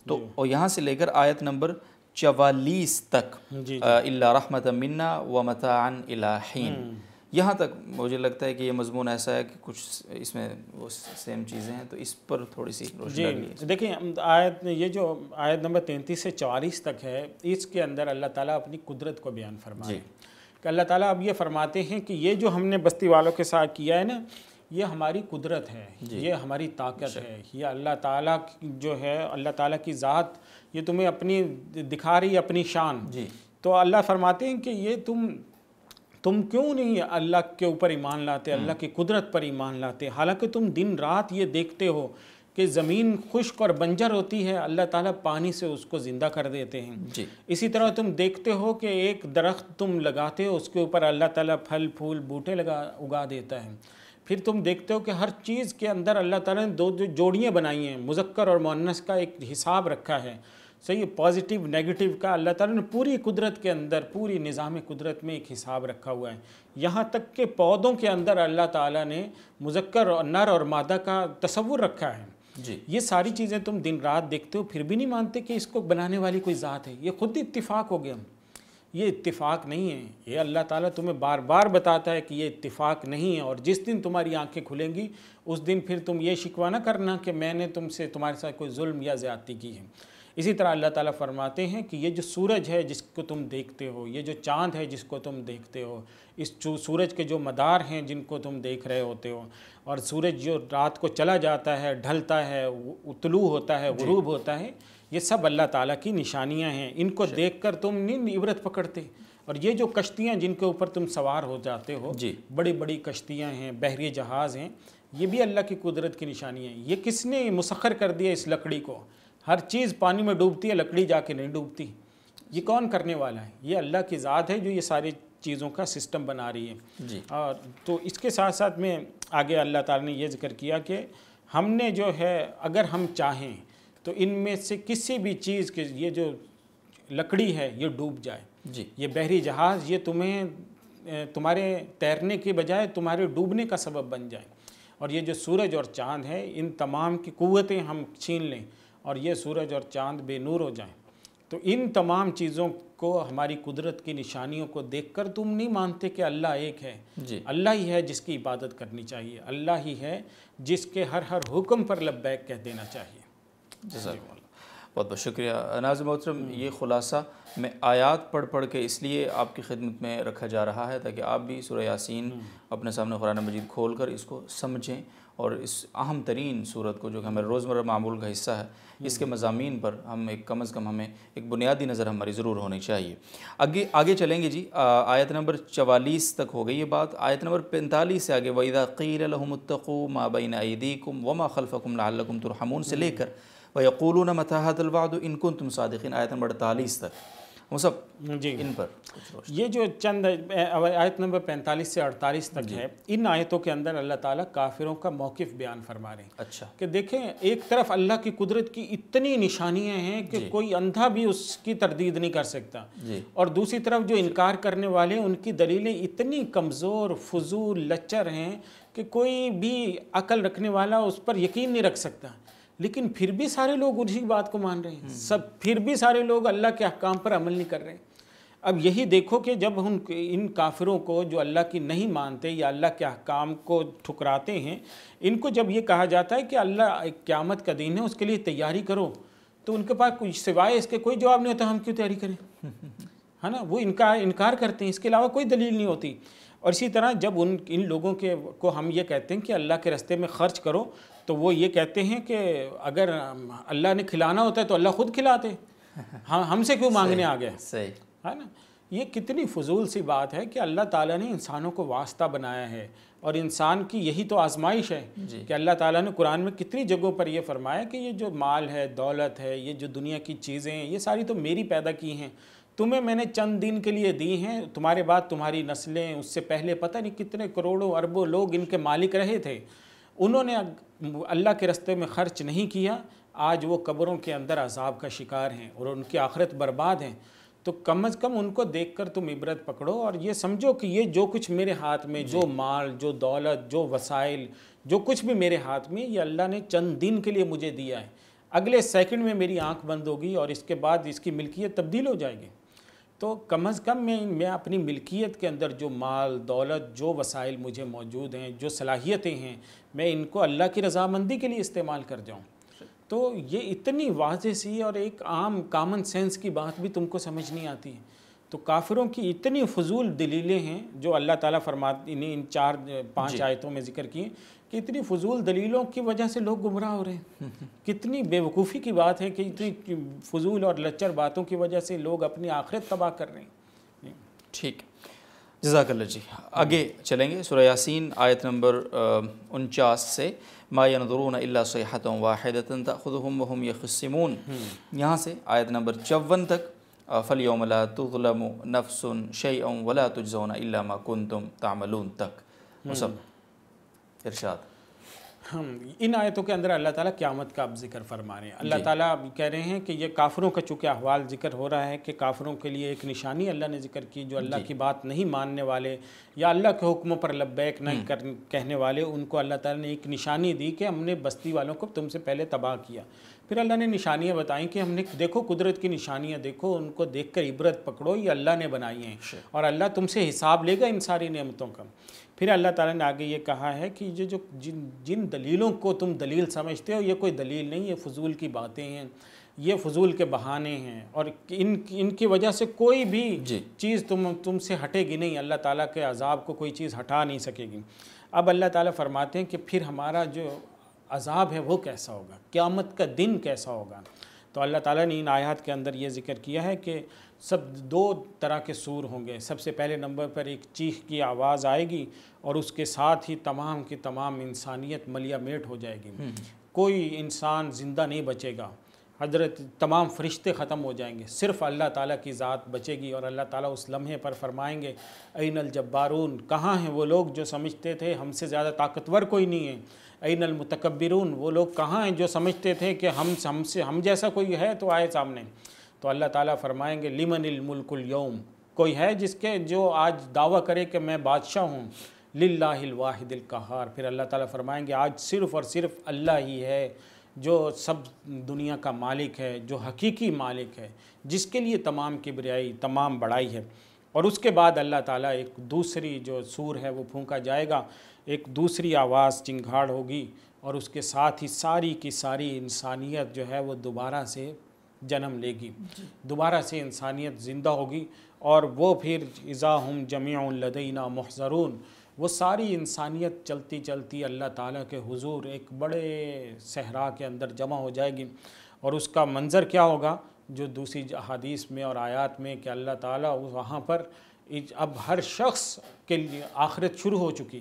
تو اور یہاں سے لے کر آیت نمبر چوالیس تک۔ جی اللہ رحمت منا و متعن الہین یہاں تک مجھے لگتا ہے کہ یہ مضمون ایسا ہے کہ کچھ اس میں وہ سیم چیزیں ہیں تو اس پر تھوڑی سی روشنی ڈالیے۔ دیکھیں آیت یہ جو آیت نمبر تینتیس سے چوالیس تک ہے اس کے اندر اللہ تعالیٰ اپنی قدرت کو بیان فرمائے کہ اللہ تعالیٰ اب یہ فرماتے ہیں کہ یہ جو ہم نے بستی والوں کے ساتھ کیا ہے نا یہ ہماری قدرت ہے یہ ہماری طاقت ہے یہ اللہ تعالیٰ جو ہے اللہ تعالیٰ کی ذات یہ تمہیں اپنی دکھا رہی اپنی شان۔ جی۔ تو اللہ فرماتے ہیں کہ یہ تم تم کیوں نہیں اللہ کے اوپر ایمان لاتے اللہ کی قدرت پر ایمان لاتے؟ حالانکہ تم دن رات یہ دیکھتے ہو کہ زمین خشک اور بنجر ہوتی ہے اللہ تعالیٰ پانی سے اس کو زندہ کر دیتے ہیں۔ جی۔ اسی طرح تم دیکھتے ہو کہ ایک درخت تم لگاتے ہو اس کے اوپر اللہ تعالیٰ پھل پھول بوٹے لگا اگا دیتا ہے۔ پھر تم دیکھتے ہو کہ ہر چیز کے اندر اللہ تعالیٰ نے دو جوڑیاں بنائی ہیں۔ مذکر اور مونس کا ایک حساب رکھا ہے۔ صحیح پازیٹیو نیگیٹیو کا اللہ تعالیٰ نے پوری قدرت کے اندر پوری نظام قدرت میں ایک حساب رکھا ہوا ہے۔ یہاں تک کہ پودوں کے اندر اللہ تعالیٰ نے مذکر اور نر اور مادہ کا تصور رکھا ہے۔ جی۔ یہ ساری چیزیں تم دن رات دیکھتے ہو پھر بھی نہیں مانتے کہ اس کو بنانے والی کوئی ذات ہے۔ یہ خود اتفاق ہو گیا۔ یہ اتفاق نہیں ہے۔ یہ اللہ تعالیٰ تمہیں بار بار بتاتا ہے کہ یہ اتفاق نہیں ہے اور جس دن تمہاری آنکھیں کھلیں گی اس دن پھر تم یہ شکوہ نہ کرنا کہ میں نے تم سے تمہارے ساتھ کوئی ظلم یا زیادتی کی ہے۔ اسی طرح اللہ تعالیٰ فرماتے ہیں کہ یہ جو سورج ہے جس کو تم دیکھتے ہو یہ جو چاند ہے جس کو تم دیکھتے ہو اس سورج کے جو مدار ہیں جن کو تم دیکھ رہے ہوتے ہو اور سورج جو رات کو چلا جاتا ہے ڈھلتا ہے طلوع ہوتا ہے غروب ہوتا ہے یہ سب اللہ تعالیٰ کی نشانیاں ہیں۔ ان کو دیکھ کر تم نہیں عبرت پکڑتے۔ اور یہ جو کشتیاں جن کے اوپر تم سوار ہو جاتے ہو جی۔ بڑی بڑی کشتیاں ہیں بحری جہاز ہیں یہ بھی اللہ کی قدرت کی نشانی ہیں۔ یہ کس نے مسخر کر دیا اس لکڑی کو؟ ہر چیز پانی میں ڈوبتی ہے لکڑی جا کے نہیں ڈوبتی۔ یہ کون کرنے والا ہے؟ یہ اللہ کی ذات ہے جو یہ ساری چیزوں کا سسٹم بنا رہی ہے۔ جی۔ اور تو اس کے ساتھ ساتھ میں آگے اللہ تعالیٰ نے یہ ذکر کیا کہ ہم نے جو ہے اگر ہم چاہیں تو ان میں سے کسی بھی چیز کے یہ جو لکڑی ہے یہ ڈوب جائے۔ جی۔ یہ بحری جہاز یہ تمہیں تمہارے تیرنے کے بجائے تمہارے ڈوبنے کا سبب بن جائے۔ اور یہ جو سورج اور چاند ہے ان تمام کی قوتیں ہم چھین لیں۔ اور یہ سورج اور چاند بے نور ہو جائیں۔ تو ان تمام چیزوں کو ہماری قدرت کی نشانیوں کو دیکھ کر تم نہیں مانتے کہ اللہ ایک ہے۔ جی۔ اللہ ہی ہے جس کی عبادت کرنی چاہیے۔ اللہ ہی ہے جس کے ہر ہر حکم پر لبیک کہہ دینا چاہیے۔ جزاک اللہ بہت بہت شکریہ۔ ناظم محترم یہ خلاصہ میں آیات پڑھ پڑھ کے اس لیے آپ کی خدمت میں رکھا جا رہا ہے تاکہ آپ بھی سورہ یاسین اپنے سامنے قرآن مجید کھول کر اس کو سمجھیں۔ اور اس اہم ترین صورت کو جو کہ ہمارے روزمرہ معمول کا حصہ ہے، اس کے مضامین پر ہم ایک کم از کم ہمیں ایک بنیادی نظر ہماری ضرور ہونی چاہیے۔ آگے آگے چلیں گے جی آیت نمبر چوالیس تک ہو گئی یہ بات۔ آیت نمبر پینتالیس سے آگے، وَإِذَا قِيلَ لَهُمُ اتَّقُوا مَا بَيْنَ أَيْدِيكُمْ وَمَا خَلْفَكُمْ لَعَلَّكُمْ تُرْحَمُونَ سے لے کر وَيَقُولُونَ مَتَى هَذَا الْوَعْدُ إِن كُنتُمْ صَادِقِينَ۔ آیت نمبر اڑتالیس تک۔ مصب جی۔ ان پر یہ جو چند آیت نمبر پینتالیس سے اڑتالیس تک جی۔ ہے ان آیتوں کے اندر اللہ تعالیٰ کافروں کا موقف بیان فرما رہے ہیں۔ اچھا۔ کہ دیکھیں ایک طرف اللہ کی قدرت کی اتنی نشانیاں ہیں کہ کوئی اندھا بھی اس کی تردید نہیں کر سکتا۔ جی۔ اور دوسری طرف جو انکار کرنے والے ہیں ان کی دلیلیں اتنی کمزور فضول لچر ہیں کہ کوئی بھی عقل رکھنے والا اس پر یقین نہیں رکھ سکتا۔ لیکن پھر بھی سارے لوگ اسی بات کو مان رہے ہیں۔ سب پھر بھی سارے لوگ اللہ کے احکام پر عمل نہیں کر رہے۔ اب یہی دیکھو کہ جب ان ان کافروں کو جو اللہ کی نہیں مانتے یا اللہ کے احکام کو ٹھکراتے ہیں ان کو جب یہ کہا جاتا ہے کہ اللہ قیامت کا دین ہے اس کے لیے تیاری کرو۔ تو ان کے پاس کچھ سوائے اس کے کوئی جواب نہیں ہوتا ہم کیوں تیاری کریں؟ ہے نا؟ وہ انکار انکار کرتے ہیں اس کے علاوہ کوئی دلیل نہیں ہوتی۔ اور اسی طرح جب ان ان لوگوں کے کو ہم یہ کہتے ہیں کہ اللہ کے رستے میں خرچ کرو تو وہ یہ کہتے ہیں کہ اگر اللہ نے کھلانا ہوتا ہے تو اللہ خود کھلاتے ہاں ہم سے کیوں مانگنے آ گئے صحیح۔ ہے نا؟ یہ کتنی فضول سی بات ہے کہ اللہ تعالیٰ نے انسانوں کو واسطہ بنایا ہے اور انسان کی یہی تو آزمائش ہے کہ اللہ تعالیٰ نے قرآن میں کتنی جگہوں پر یہ فرمایا کہ یہ جو مال ہے دولت ہے یہ جو دنیا کی چیزیں ہیں یہ ساری تو میری پیدا کی ہیں۔ تمہیں میں نے چند دن کے لیے دی ہیں تمہارے بعد تمہاری نسلیں اس سے پہلے پتہ نہیں کتنے کروڑوں اربوں لوگ ان کے مالک رہے تھے۔ انہوں نے اللہ کے رستے میں خرچ نہیں کیا آج وہ قبروں کے اندر عذاب کا شکار ہیں اور ان کی آخرت برباد ہیں۔ تو کم از کم ان کو دیکھ کر تم عبرت پکڑو اور یہ سمجھو کہ یہ جو کچھ میرے ہاتھ میں جو مال جو دولت جو وسائل جو کچھ بھی میرے ہاتھ میں یہ اللہ نے چند دن کے لیے مجھے دیا ہے۔ اگلے سیکنڈ میں میری آنکھ بند ہوگی اور اس کے بعد اس کی ملکیت تبدیل ہو جائے گی۔ تو کم از کم میں میں اپنی ملکیت کے اندر جو مال دولت جو وسائل مجھے موجود ہیں جو صلاحیتیں ہیں میں ان کو اللہ کی رضامندی کے لیے استعمال کر جاؤں۔ تو یہ اتنی واضح سی اور ایک عام کامن سینس کی بات بھی تم کو سمجھ نہیں آتی۔ تو کافروں کی اتنی فضول دلیلیں ہیں جو اللہ تعالیٰ فرماتی نے ان چار پانچ جی۔ آیتوں میں ذکر کی کہ اتنی فضول دلیلوں کی وجہ سے لوگ گمراہ ہو رہے ہیں۔ کتنی بے وقوفی کی بات ہے کہ اتنی فضول اور لچر باتوں کی وجہ سے لوگ اپنی آخرت تباہ کر رہے ہیں۔ ٹھیک۔ جزاک اللہ جی۔ آگے چلیں گے۔ سورہ یاسین آیت نمبر انچاس سے ما ينظرون الا صيحة واحدة تأخذهم وهم يخصمون۔ یہاں سے آیت نمبر چون تک فَالْيَوْمَ لَا تُظْلَمُ نَفْسٌ شَيْءٌ وَلَا تُجْزَوْنَ إِلَّا مَا كُنْتُمْ تَعْمَلُونَ تک۔ مصب ارشاد۔ ہم ان آیتوں کے اندر اللہ تعالیٰ قیامت کا اب ذکر فرما رہے ہیں۔ اللہ تعالیٰ کہہ رہے ہیں کہ یہ کافروں کا چونکہ احوال ذکر ہو رہا ہے کہ کافروں کے لیے ایک نشانی اللہ نے ذکر کی جو اللہ کی بات نہیں ماننے والے یا اللہ کے حکموں پر لبیک نہیں کر کہنے والے ان کو اللہ تعالیٰ نے ایک نشانی دی کہ ہم نے بستی والوں کو تم سے پہلے تباہ کیا۔ پھر اللہ نے نشانیاں بتائیں کہ ہم نے دیکھو قدرت کی نشانیاں دیکھو ان کو دیکھ کر عبرت پکڑو یہ اللہ نے بنائی ہیں۔ اور اللہ تم سے حساب لے گا ان ساری نعمتوں کا۔ پھر اللہ تعالیٰ نے آگے یہ کہا ہے کہ یہ جو جن جن دلیلوں کو تم دلیل سمجھتے ہو یہ کوئی دلیل نہیں یہ فضول کی باتیں ہیں یہ فضول کے بہانے ہیں اور ان ان کی وجہ سے کوئی بھی جی۔ چیز تم تم سے ہٹے گی نہیں اللہ تعالیٰ کے عذاب کو کوئی چیز ہٹا نہیں سکے گی۔ اب اللہ تعالیٰ فرماتے ہیں کہ پھر ہمارا جو عذاب ہے وہ کیسا ہوگا؟ قیامت کا دن کیسا ہوگا؟ تو اللہ تعالیٰ نے ان آیات کے اندر یہ ذکر کیا ہے کہ سب دو طرح کے سور ہوں گے۔ سب سے پہلے نمبر پر ایک چیخ کی آواز آئے گی اور اس کے ساتھ ہی تمام کی تمام انسانیت ملیا میٹ ہو جائے گی۔ کوئی انسان زندہ نہیں بچے گا۔ حضرت تمام فرشتے ختم ہو جائیں گے۔ صرف اللہ تعالیٰ کی ذات بچے گی اور اللہ تعالیٰ اس لمحے پر فرمائیں گے این الجبارون کہاں ہیں وہ لوگ جو سمجھتے تھے ہم سے زیادہ طاقتور کوئی نہیں ہے؟ این المتکبرون وہ لوگ کہاں ہیں جو سمجھتے تھے کہ ہم ہم سے ہم جیسا کوئی ہے تو آئے سامنے۔ تو اللہ تعالیٰ فرمائیں گے لمن الملک اليوم کوئی ہے جس کے جو آج دعویٰ کرے کہ میں بادشاہ ہوں۔ للہ الواحد القہار۔ پھر اللہ تعالیٰ فرمائیں گے آج صرف اور صرف اللہ ہی ہے جو سب دنیا کا مالک ہے جو حقیقی مالک ہے جس کے لیے تمام کبریائی تمام بڑائی ہے۔ اور اس کے بعد اللہ تعالیٰ ایک دوسری جو سور ہے وہ پھونکا جائے گا۔ ایک دوسری آواز چنگھاڑ ہوگی اور اس کے ساتھ ہی ساری کی ساری انسانیت جو ہے وہ دوبارہ سے جنم لے گی۔ دوبارہ سے انسانیت زندہ ہوگی اور وہ پھر اذا ہم جمیع لدینہ محضرون وہ ساری انسانیت چلتی چلتی اللہ تعالیٰ کے حضور ایک بڑے صحرا کے اندر جمع ہو جائے گی اور اس کا منظر کیا ہوگا جو دوسری حدیث میں اور آیات میں کہ اللہ تعالیٰ وہاں پر اب ہر شخص کے لیے آخرت شروع ہو چکی۔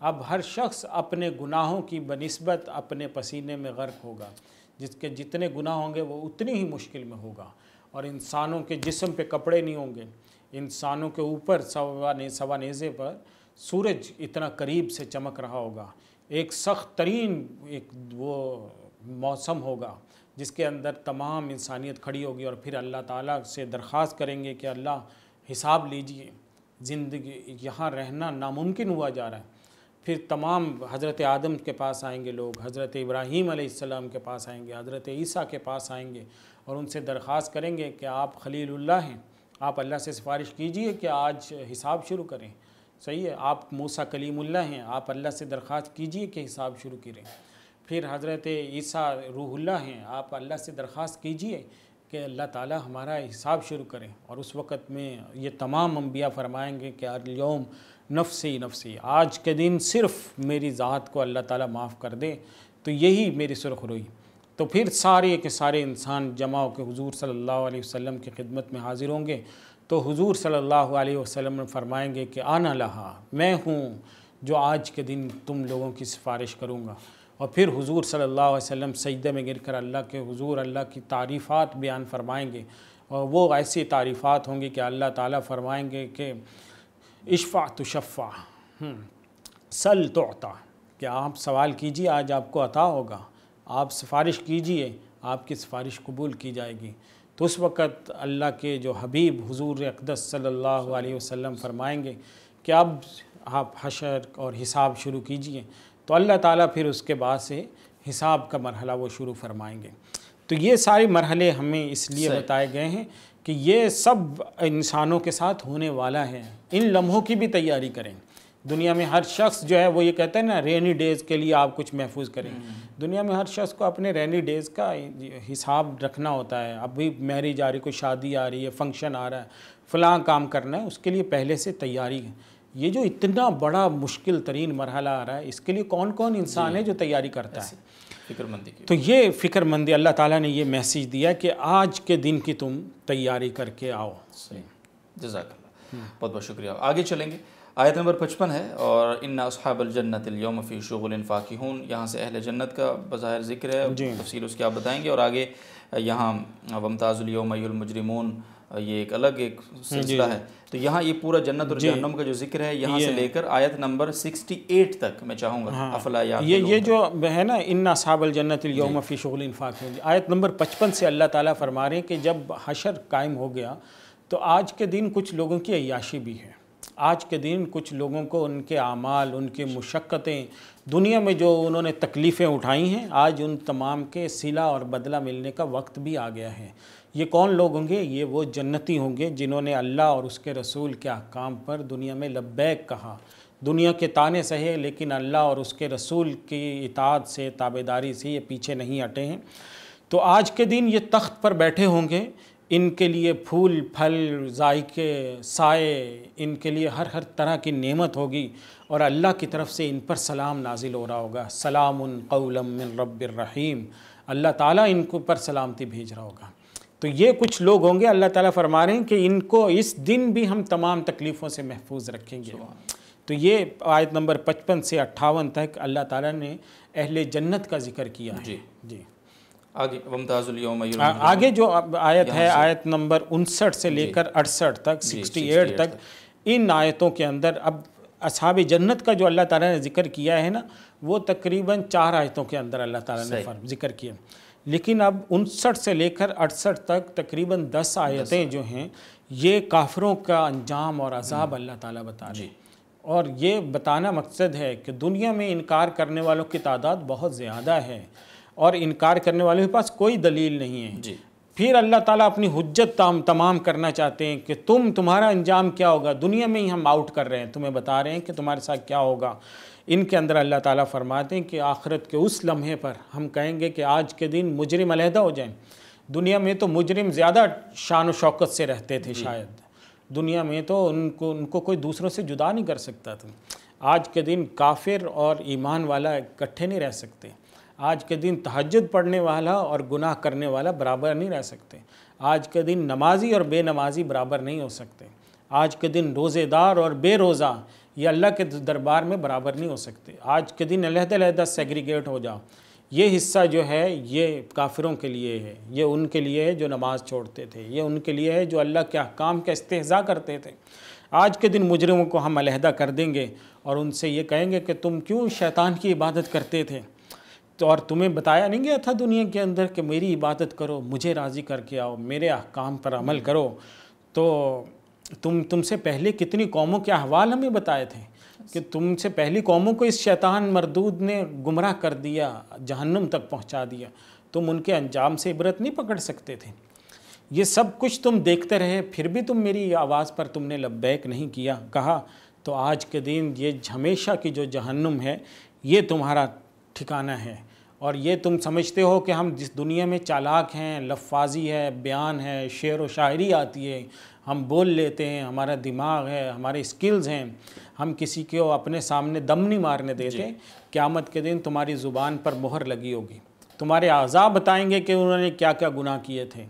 اب ہر شخص اپنے گناہوں کی بنسبت اپنے پسینے میں غرق ہوگا۔ جس کے جتنے گناہ ہوں گے وہ اتنی ہی مشکل میں ہوگا۔ اور انسانوں کے جسم پہ کپڑے نہیں ہوں گے۔ انسانوں کے اوپر سوا سوا نیزے پر سورج اتنا قریب سے چمک رہا ہوگا۔ ایک سخت ترین ایک وہ موسم ہوگا جس کے اندر تمام انسانیت کھڑی ہوگی اور پھر اللہ تعالیٰ سے درخواست کریں گے کہ اللہ حساب لیجیے۔ زندگی یہاں رہنا ناممکن ہوا جا رہا ہے۔ پھر تمام حضرت آدم کے پاس آئیں گے لوگ، حضرت ابراہیم علیہ السلام کے پاس آئیں گے، حضرت عیسیٰ کے پاس آئیں گے اور ان سے درخواست کریں گے کہ آپ خلیل اللہ ہیں، آپ اللہ سے سفارش کیجیے کہ آج حساب شروع کریں۔ صحیح ہے، آپ موسیٰ کلیم اللہ ہیں، آپ اللہ سے درخواست کیجیے کہ حساب شروع کریں۔ پھر حضرت عیسیٰ روح اللہ ہیں، آپ اللہ سے درخواست کیجیے کہ اللہ تعالیٰ ہمارا حساب شروع کریں۔ اور اس وقت میں یہ تمام انبیاء فرمائیں گے کہ اليوم نفسی نفسی، آج کے دن صرف میری ذات کو اللہ تعالیٰ معاف کر دے، تو یہی میری سرخ روئی۔ تو پھر سارے کے سارے انسان جمع ہو کے حضور صلی اللہ علیہ وسلم کی خدمت میں حاضر ہوں گے۔ تو حضور صلی اللہ علیہ وسلم فرمائیں گے کہ آنا لہا، میں ہوں جو آج کے دن تم لوگوں کی سفارش کروں گا۔ اور پھر حضور صلی اللہ علیہ وسلم سجدہ میں گر کر اللہ کے حضور، اللہ کی تعریفات بیان فرمائیں گے۔ اور وہ ایسی تعریفات ہوں گی کہ اللہ تعالیٰ فرمائیں گے کہ اشفع تشفع سل تعطا کہ آپ سوال کیجیے آج آپ کو عطا ہوگا۔ آپ سفارش کیجیے، آپ کی سفارش قبول کی جائے گی۔ تو اس وقت اللہ کے جو حبیب حضور اقدس صلی اللہ علیہ وسلم فرمائیں گے کہ اب آپ حشر اور حساب شروع کیجیے۔ تو اللہ تعالیٰ پھر اس کے بعد سے حساب کا مرحلہ وہ شروع فرمائیں گے۔ تو یہ سارے مرحلے ہمیں اس لیے بتائے گئے ہیں کہ یہ سب انسانوں کے ساتھ ہونے والا ہے۔ ان لمحوں کی بھی تیاری کریں۔ دنیا میں ہر شخص جو ہے وہ یہ کہتا ہے نا رینی ڈیز کے لیے آپ کچھ محفوظ کریں۔ دنیا میں ہر شخص کو اپنے رینی ڈیز کا حساب رکھنا ہوتا ہے۔ ابھی میریج آ رہی کوئی شادی آ رہی ہے فنکشن آ رہا ہے فلاں کام کرنا ہے اس کے لیے پہلے سے تیاری۔ ہے یہ جو اتنا بڑا مشکل ترین مرحلہ آ رہا ہے اس کے لیے کون کون انسان جی۔ ہے جو تیاری کرتا ہے؟ فکر مندی تو یہ فکر مندی اللہ تعالیٰ نے یہ میسیج دیا کہ آج کے دن کی تم تیاری کر کے آؤ۔ جزاک اللہ۔ بہت بہت شکریہ۔ آگے چلیں گے۔ آیت نمبر پچپن ہے اور ان اصحاب الجنت اليوم فی شغل فاقہون یہاں سے اہل جنت کا بظاہر ذکر ہے جی۔ تفصیل اس کی آپ بتائیں گے۔ اور آگے یہاں ومتاز اليوم ای المجرمون یہ ایک الگ ایک سلسلہ جی۔ ہے۔ تو یہاں یہ پورا جنت اور جی۔ جہنم کا جو ذکر ہے یہاں سے لے کر آیت نمبر سکسٹی ایٹ تک میں چاہوں گا۔ ہاں۔ افلا یہ یہ جو ہے نا ان اصحاب الجنت اليوم فی شغل فاقہون آیت نمبر پچپن سے اللہ تعالیٰ فرما رہے ہیں کہ جب حشر قائم ہو گیا تو آج کے دن کچھ لوگوں کی عیاشی بھی ہے آج کے دن کچھ لوگوں کو ان کے اعمال، ان کے مشقتیں، دنیا میں جو انہوں نے تکلیفیں اٹھائی ہیں، آج ان تمام کے صلہ اور بدلہ ملنے کا وقت بھی آ گیا ہے۔ یہ کون لوگ ہوں گے؟ یہ وہ جنتی ہوں گے جنہوں نے اللہ اور اس کے رسول کے احکام پر دنیا میں لبیک کہا۔ دنیا کے تانے سہے، لیکن اللہ اور اس کے رسول کی اطاعت سے، تابے داری سے یہ پیچھے نہیں ہٹے ہیں۔ تو آج کے دن یہ تخت پر بیٹھے ہوں گے۔ ان کے لیے پھول پھل ذائقے سائے ان کے لیے ہر ہر طرح کی نعمت ہوگی اور اللہ کی طرف سے ان پر سلام نازل ہو رہا ہوگا۔ سلام قولم من رب الرحیم۔ اللہ تعالیٰ ان کو پر سلامتی بھیج رہا ہوگا۔ تو یہ کچھ لوگ ہوں گے اللہ تعالیٰ فرما رہے ہیں کہ ان کو اس دن بھی ہم تمام تکلیفوں سے محفوظ رکھیں گے۔ تو یہ آیت نمبر پچپن سے اٹھاون تک اللہ تعالیٰ نے اہل جنت کا ذکر کیا ہے۔ جی۔ جی۔ آگے جو آیت ہے آیت نمبر انسٹھ سے لے جی۔ کر اڑسٹھ تک جی، سکسٹی ایٹ تک ان آیتوں کے اندر اب اصحاب جنت کا جو اللہ تعالیٰ نے ذکر کیا ہے نا وہ تقریباً چار آیتوں کے اندر اللہ تعالیٰ نے ذکر کیا لیکن اب انسٹھ سے لے کر اڑسٹھ تک تقریباً دس آیتیں جو ہیں یہ کافروں کا انجام اور عذاب اللہ تعالیٰ بتا رہے ہیں۔ جی۔ اور یہ بتانا مقصد ہے کہ دنیا میں انکار کرنے والوں کی تعداد بہت زیادہ ہے۔ اور انکار کرنے والوں کے پاس کوئی دلیل نہیں ہے۔ جی۔ پھر اللہ تعالیٰ اپنی حجت تمام کرنا چاہتے ہیں کہ تم تمہارا انجام کیا ہوگا؟ دنیا میں ہی ہم آؤٹ کر رہے ہیں۔ تمہیں بتا رہے ہیں کہ تمہارے ساتھ کیا ہوگا۔ ان کے اندر اللہ تعالیٰ فرماتے ہیں کہ آخرت کے اس لمحے پر ہم کہیں گے کہ آج کے دن مجرم علیحدہ ہو جائیں۔ دنیا میں تو مجرم زیادہ شان و شوکت سے رہتے تھے جی۔ شاید۔ دنیا میں تو ان کو ان کو کوئی دوسروں سے جدا نہیں کر سکتا تھا۔ آج کے دن کافر اور ایمان والا اکٹھے نہیں رہ سکتے۔ آج کے دن تہجد پڑھنے والا اور گناہ کرنے والا برابر نہیں رہ سکتے۔ آج کے دن نمازی اور بے نمازی برابر نہیں ہو سکتے۔ آج کے دن روزے دار اور بے روزہ یہ اللہ کے دربار میں برابر نہیں ہو سکتے۔ آج کے دن علیحدہ علیحدہ سیگریگیٹ ہو جاؤ۔ یہ حصہ جو ہے، یہ کافروں کے لیے ہے۔ یہ ان کے لیے ہے جو نماز چھوڑتے تھے۔ یہ ان کے لیے ہے جو اللہ کے احکام کا استحضاء کرتے تھے۔ آج کے دن مجرموں کو ہم علیحدہ کر دیں گے اور ان سے یہ کہیں گے کہ تم کیوں شیطان کی عبادت کرتے تھے؟ تو اور تمہیں بتایا نہیں گیا تھا دنیا کے اندر کہ میری عبادت کرو، مجھے راضی کر کے آؤ، میرے احکام پر عمل کرو۔ تو تم تم سے پہلے کتنی قوموں کے احوال ہمیں بتائے تھے کہ تم سے پہلی قوموں کو اس شیطان مردود نے گمراہ کر دیا، جہنم تک پہنچا دیا۔ تم ان کے انجام سے عبرت نہیں پکڑ سکتے تھے۔ یہ سب کچھ تم دیکھتے رہے، پھر بھی تم میری آواز پر تم نے لبیک نہیں کیا، کہا، تو آج کے دن یہ ہمیشہ کی جو جہنم ہے، یہ تمہارا ٹھکانہ ہے۔ اور یہ تم سمجھتے ہو کہ ہم جس دنیا میں چالاک ہیں لفاظی ہے بیان ہے شعر و شاعری آتی ہے ہم بول لیتے ہیں ہمارا دماغ ہے ہمارے اسکلز ہیں ہم کسی کو اپنے سامنے دم نہیں مارنے دیتے جی۔ قیامت کے دن تمہاری زبان پر مہر لگی ہوگی۔ تمہارے اعضاء بتائیں گے کہ انہوں نے کیا کیا گناہ کیے تھے۔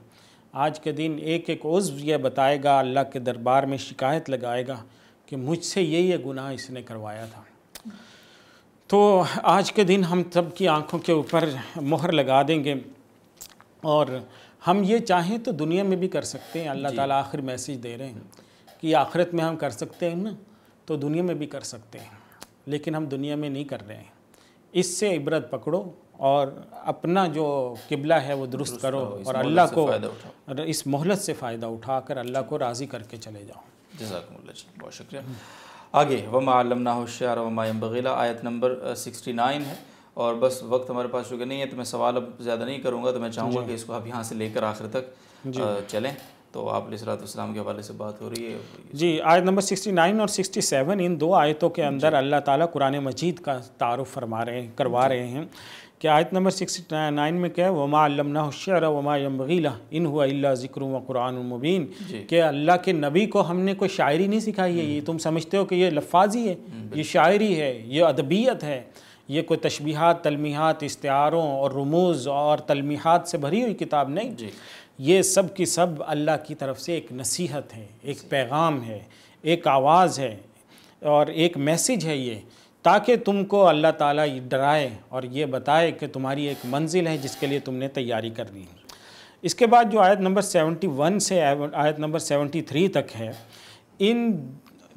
آج کے دن ایک ایک عضو یہ بتائے گا اللہ کے دربار میں شکایت لگائے گا کہ مجھ سے یہ یہ گناہ اس نے کروایا تھا۔ تو آج کے دن ہم سب کی آنکھوں کے اوپر مہر لگا دیں گے اور ہم یہ چاہیں تو دنیا میں بھی کر سکتے ہیں۔ اللہ جی۔ تعالیٰ آخر میسیج دے رہے ہیں کہ آخرت میں ہم کر سکتے ہیں نا تو دنیا میں بھی کر سکتے ہیں۔ لیکن ہم دنیا میں نہیں کر رہے ہیں۔ اس سے عبرت پکڑو اور اپنا جو قبلہ ہے وہ درست کرو اور اللہ کو اس مہلت سے فائدہ اٹھا کر اللہ کو راضی کر کے چلے جاؤ۔ جزاکم اللہ جی بہت شکریہ۔ آگے وما علمناہ الشعر وما ينبغیلا آیت نمبر سکسٹی نائن ہے اور بس وقت ہمارے پاس چکے نہیں ہے تو میں سوال اب زیادہ نہیں کروں گا تو میں چاہوں گا جی۔ کہ اس کو آپ یہاں سے لے کر آخر تک جی۔ چلیں تو آپ علیہ صلاحت السلام کے حوالے سے بات ہو رہی ہے جی آیت نمبر سکسٹی نائن اور سکسٹی سیون ان دو آیتوں کے اندر جی۔ اللہ تعالیٰ قرآن مجید کا تعارف فرما رہے ہیں کروا رہے ہیں کہ آیت نمبر سکسٹی نائن میں کیا ہے؟ وما علمنہ الشعر وما ينبغیلہ ان ہوا اللہ ذکر و قرآن المبین جی۔ کہ اللہ کے نبی کو ہم نے کوئی شاعری نہیں سکھائی ہے یہ تم سمجھتے ہو کہ یہ لفاظی ہے یہ شاعری ہے یہ ادبیت ہے۔ یہ کوئی تشبیہات تلمیحات استعاروں اور رموز اور تلمیحات سے بھری ہوئی کتاب نہیں۔ جی۔ یہ سب کی سب اللہ کی طرف سے ایک نصیحت ہے ایک پیغام ہے ایک آواز ہے اور ایک میسیج ہے یہ۔ تاکہ تم کو اللہ تعالیٰ ڈرائے اور یہ بتائے کہ تمہاری ایک منزل ہے جس کے لیے تم نے تیاری کرنی ہے۔ اس کے بعد جو آیت نمبر سیونٹی ون سے آیت نمبر سیونٹی تھری تک ہے ان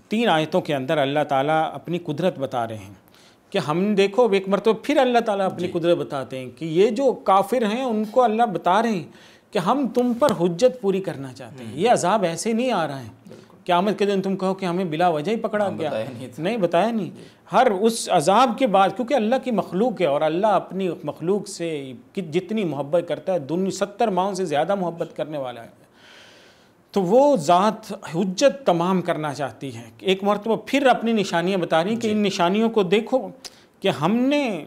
تین آیتوں کے اندر اللہ تعالیٰ اپنی قدرت بتا رہے ہیں کہ ہم دیکھو ایک مرتبہ پھر اللہ تعالیٰ اپنی جی۔ قدرت بتاتے ہیں کہ یہ جو کافر ہیں ان کو اللہ بتا رہے ہیں کہ ہم تم پر حجت پوری کرنا چاہتے ہیں۔ یہ عذاب ایسے نہیں آ رہا ہے۔ قیامت کے دن تم کہو کہ ہمیں بلا وجہ ہی پکڑا گیا۔ نہیں بتایا نہیں۔ ہر اس عذاب کے بعد کیونکہ اللہ کی مخلوق ہے اور اللہ اپنی مخلوق سے جتنی محبت کرتا ہے دنیا ستر ماہوں سے زیادہ محبت کرنے والا ہے۔ تو وہ ذات حجت تمام کرنا چاہتی ہے۔ ایک مرتبہ پھر اپنی نشانیاں بتا رہی ہیں کہ جی۔ ان نشانیوں کو دیکھو کہ ہم نے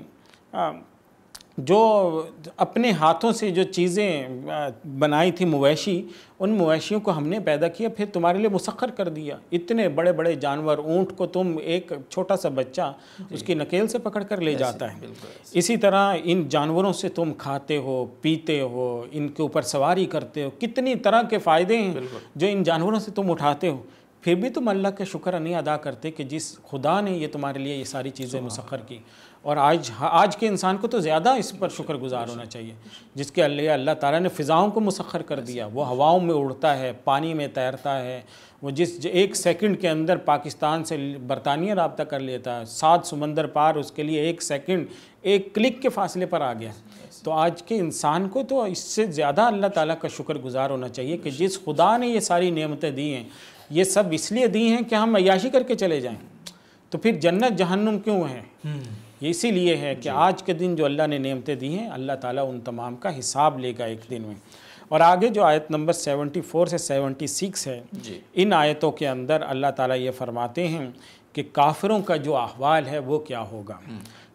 جو اپنے ہاتھوں سے جو چیزیں بنائی تھی مویشی ان مویشیوں کو ہم نے پیدا کیا پھر تمہارے لیے مسخر کر دیا۔ اتنے بڑے بڑے جانور اونٹ کو تم ایک چھوٹا سا بچہ جی۔ اس کی نکیل سے پکڑ کر لے جاتا ہے۔ اسی طرح ان جانوروں سے تم کھاتے ہو پیتے ہو ان کے اوپر سواری کرتے ہو کتنی طرح کے فائدے ہیں جو ان جانوروں سے تم اٹھاتے ہو۔ پھر بھی تم اللہ کا شکر نہیں ادا کرتے کہ جس خدا نے یہ تمہارے لیے یہ ساری چیزیں مسخر کی۔ اور آج آج کے انسان کو تو زیادہ اس پر شکر گزار ہونا چاہیے، جس کے اللہ اللہ تعالیٰ نے فضاؤں کو مسخر کر دیا، وہ ہواؤں میں اڑتا ہے، پانی میں تیرتا ہے، وہ جس، ایک سیکنڈ کے اندر پاکستان سے برطانیہ رابطہ کر لیتا ہے، سات سمندر پار اس کے لیے ایک سیکنڈ، ایک کلک کے فاصلے پر آ گیا۔ تو آج کے انسان کو تو اس سے زیادہ اللہ تعالیٰ کا شکر گزار ہونا چاہیے کہ جس خدا نے یہ ساری نعمتیں دی ہیں، یہ سب اس لیے دی ہیں کہ ہم عیاشی کر کے چلے جائیں۔ تو پھر جنت جہنم کیوں ہے؟ یہ اسی لیے ہے کہ جی۔ آج کے دن جو اللہ نے نعمتیں دی ہیں اللہ تعالیٰ ان تمام کا حساب لے گا ایک دن میں اور آگے جو آیت نمبر سیونٹی فور سے سیونٹی سکس ہے جی۔ ان آیتوں کے اندر اللہ تعالیٰ یہ فرماتے ہیں کہ کافروں کا جو احوال ہے وہ کیا ہوگا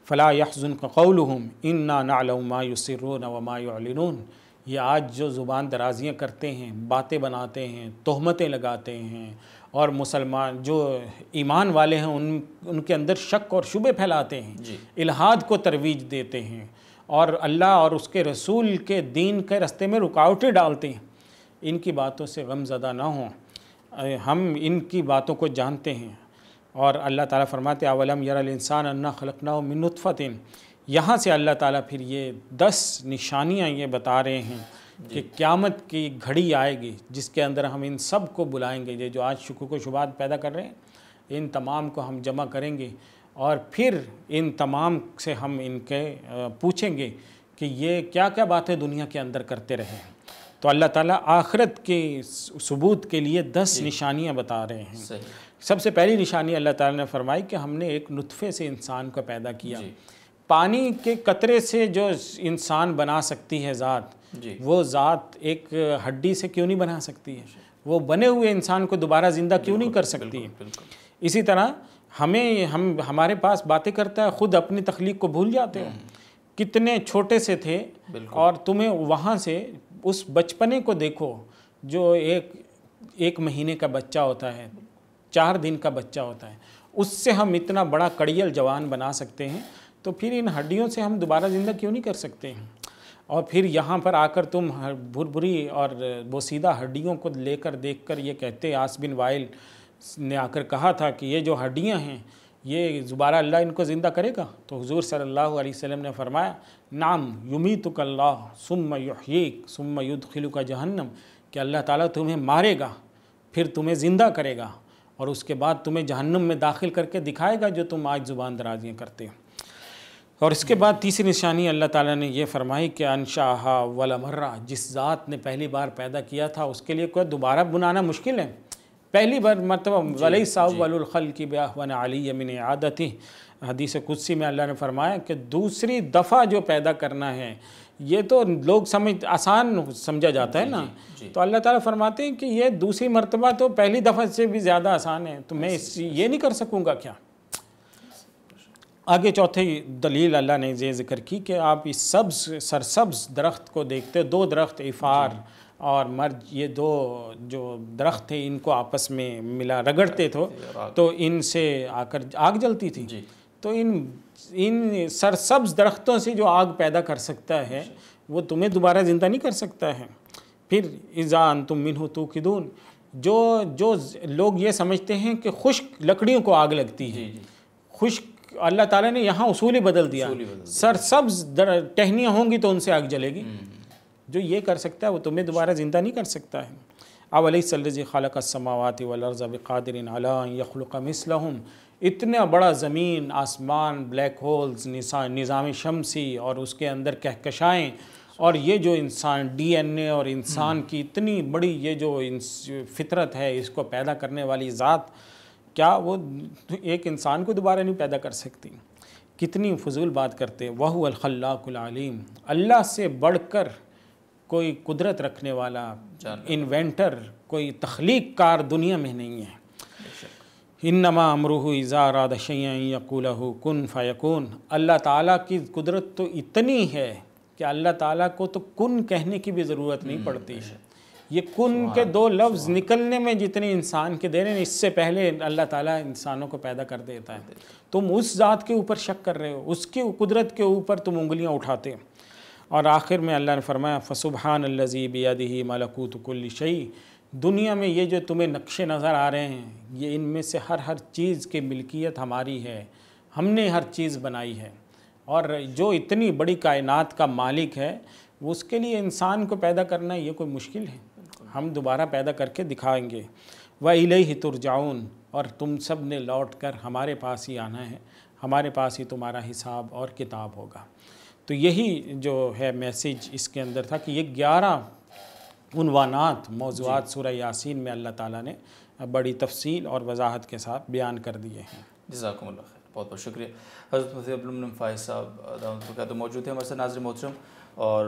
فلا یحزن کا قولہم انا نعلم ما یسرون وما یعلنون یہ آج جو زبان درازیاں کرتے ہیں باتیں بناتے ہیں تہمتیں لگاتے ہیں اور مسلمان جو ایمان والے ہیں ان ان کے اندر شک اور شبے پھیلاتے ہیں جی۔ الہاد کو ترویج دیتے ہیں اور اللہ اور اس کے رسول کے دین کے رستے میں رکاوٹیں ڈالتے ہیں۔ ان کی باتوں سے غم زدہ نہ ہوں۔ ہم ان کی باتوں کو جانتے ہیں۔ اور اللہ تعالیٰ فرماتے اولم یر الانسان انا خلقنا من نطفت یہاں سے اللہ تعالیٰ پھر یہ دس نشانیاں یہ بتا رہے ہیں۔ کہ قیامت کی گھڑی آئے گی جس کے اندر ہم ان سب کو بلائیں گے یہ جو آج شکوک و شبات پیدا کر رہے ہیں ان تمام کو ہم جمع کریں گے اور پھر ان تمام سے ہم ان کے پوچھیں گے کہ یہ کیا کیا باتیں دنیا کے اندر کرتے رہے ہیں تو اللہ تعالیٰ آخرت کے ثبوت کے لیے دس جی۔ نشانیاں بتا رہے ہیں سب سے پہلی نشانی اللہ تعالیٰ نے فرمائی کہ ہم نے ایک نطفے سے انسان کو پیدا کیا جی۔ پانی کے قطرے سے جو انسان بنا سکتی ہے ذات جی۔ وہ ذات ایک ہڈی سے کیوں نہیں بنا سکتی ہے؟ وہ بنے ہوئے انسان کو دوبارہ زندہ کیوں نہیں کر سکتی؟ ہے اسی طرح ہمیں ہم ہمارے پاس باتیں کرتا ہے خود اپنی تخلیق کو بھول جاتے ہو کتنے چھوٹے سے تھے اور تمہیں وہاں سے اس بچپنے کو دیکھو جو ایک ایک مہینے کا بچہ ہوتا ہے چار دن کا بچہ ہوتا ہے۔ اس سے ہم اتنا بڑا کڑیل جوان بنا سکتے ہیں۔ تو پھر ان ہڈیوں سے ہم دوبارہ زندہ کیوں نہیں کر سکتے؟ ہیں اور پھر یہاں پر آ کر تم بھر بری اور بوسیدہ ہڈیوں کو لے کر دیکھ کر یہ کہتے، آس بن وائل نے آ کر کہا تھا کہ یہ جو ہڈیاں ہیں، یہ دوبارہ اللہ ان کو زندہ کرے گا؟ تو حضور صلی اللہ علیہ وسلم نے فرمایا نام یمیتک اللہ سم یحییک سم یدخلک کا جہنم، کہ اللہ تعالیٰ تمہیں مارے گا، پھر تمہیں زندہ کرے گا، اور اس کے بعد تمہیں جہنم میں داخل کر کے دکھائے گا جو تم آج زبان درازیاں کرتے ہو۔ اور اس کے بعد تیسری نشانی اللہ تعالیٰ نے یہ فرمائی کہ انشاہا ولمرہ جس ذات نے پہلی بار پیدا کیا تھا اس کے لیے کوئی دوبارہ بنانا مشکل ہے؟ پہلی بار مرتبہ جی، ولی صاحب ولالخل کی بیاہون علی من عادتی۔ حدیث قدسی میں اللہ نے فرمایا کہ دوسری دفعہ جو پیدا کرنا ہے یہ تو لوگ سمجھ آسان سمجھا جاتا ہے جی، نا؟ جی، تو اللہ تعالیٰ فرماتے ہیں کہ یہ دوسری مرتبہ تو پہلی دفعہ سے بھی زیادہ آسان ہے تو میں اس یہ نہیں کر سکوں گا کیا؟ آگے چوتھی دلیل اللہ نے یہ ذکر کی کہ آپ اس سبز سرسبز درخت کو دیکھتے دو درخت افار اور مرج یہ دو جو درخت تھے ان کو آپس میں ملا رگڑتے تھے تو ان سے آ کر آگ جلتی تھی جی۔ تو ان ان سرسبز درختوں سے جو آگ پیدا کر سکتا ہے وہ تمہیں دوبارہ زندہ نہیں کر سکتا ہے پھر ایزان تم منہ تو کدون جو جو لوگ یہ سمجھتے ہیں کہ خشک لکڑیوں کو آگ لگتی ہے جی، جی۔ خشک اللہ تعالیٰ نے یہاں اصول ہی بدل دیا۔ سرسبز ٹہنیاں ہوں گی تو ان سے آگ جلے گی۔ جو یہ کر سکتا ہے وہ تمہیں دوبارہ زندہ نہیں کر سکتا ہے۔ اب علیہ صلی خالق السماوات والارض بقادر علی یخلق مثلہم۔ اتنا بڑا زمین آسمان بلیک ہولز نظام شمسی اور اس کے اندر کہکشائیں۔ اور یہ جو انسان ڈی این اے اور انسان کی اتنی بڑی یہ جو فطرت ہے اس کو پیدا کرنے والی ذات کیا وہ ایک انسان کو دوبارہ نہیں پیدا کر سکتی؟ کتنی فضول بات کرتے وہ الخلاق العلیم۔ اللہ سے بڑھ کر کوئی قدرت رکھنے والا انوینٹر کوئی تخلیق کار دنیا میں نہیں ہے۔ انما امروح اظہار شیئں یقولہ کن فیکون۔ اللہ تعالیٰ کی قدرت تو اتنی ہے کہ اللہ تعالیٰ کو تو کن کہنے کی بھی ضرورت نہیں پڑتی۔ ہے یہ کن کے دو لفظ نکلنے میں جتنے انسان کے دے رہے ہیں اس سے پہلے اللہ تعالیٰ انسانوں کو پیدا کر دیتا ہے۔ تم اس ذات کے اوپر شک کر رہے ہو اس کی قدرت کے اوپر تم انگلیاں اٹھاتے اور آخر میں اللہ نے فرمایا فسبحان الزی بیادی ملکوت کل شعی دنیا میں یہ جو تمہیں نقشے نظر آ رہے ہیں یہ ان میں سے ہر ہر چیز کی ملکیت ہماری ہے۔ ہم نے ہر چیز بنائی ہے۔ اور جو اتنی بڑی کائنات کا مالک ہے اس کے لیے انسان کو پیدا کرنا یہ کوئی مشکل ہے؟ ہم دوبارہ پیدا کر کے دکھائیں گے۔ وہ الہی ترجعون اور تم سب نے لوٹ کر ہمارے پاس ہی آنا ہے۔ ہمارے پاس ہی تمہارا حساب اور کتاب ہوگا۔ تو یہی جو ہے میسیج اس کے اندر تھا کہ یہ گیارہ عنوانات موضوعات جی۔ سورہ یاسین میں اللہ تعالیٰ نے بڑی تفصیل اور وضاحت کے ساتھ بیان کر دیے ہیں۔ جزاکم اللہ خیر بہت بہت شکریہ۔ حضرت عبدالمن فائز صاحب تو موجود ہیں ہمارے ساتھ ناظر محترم اور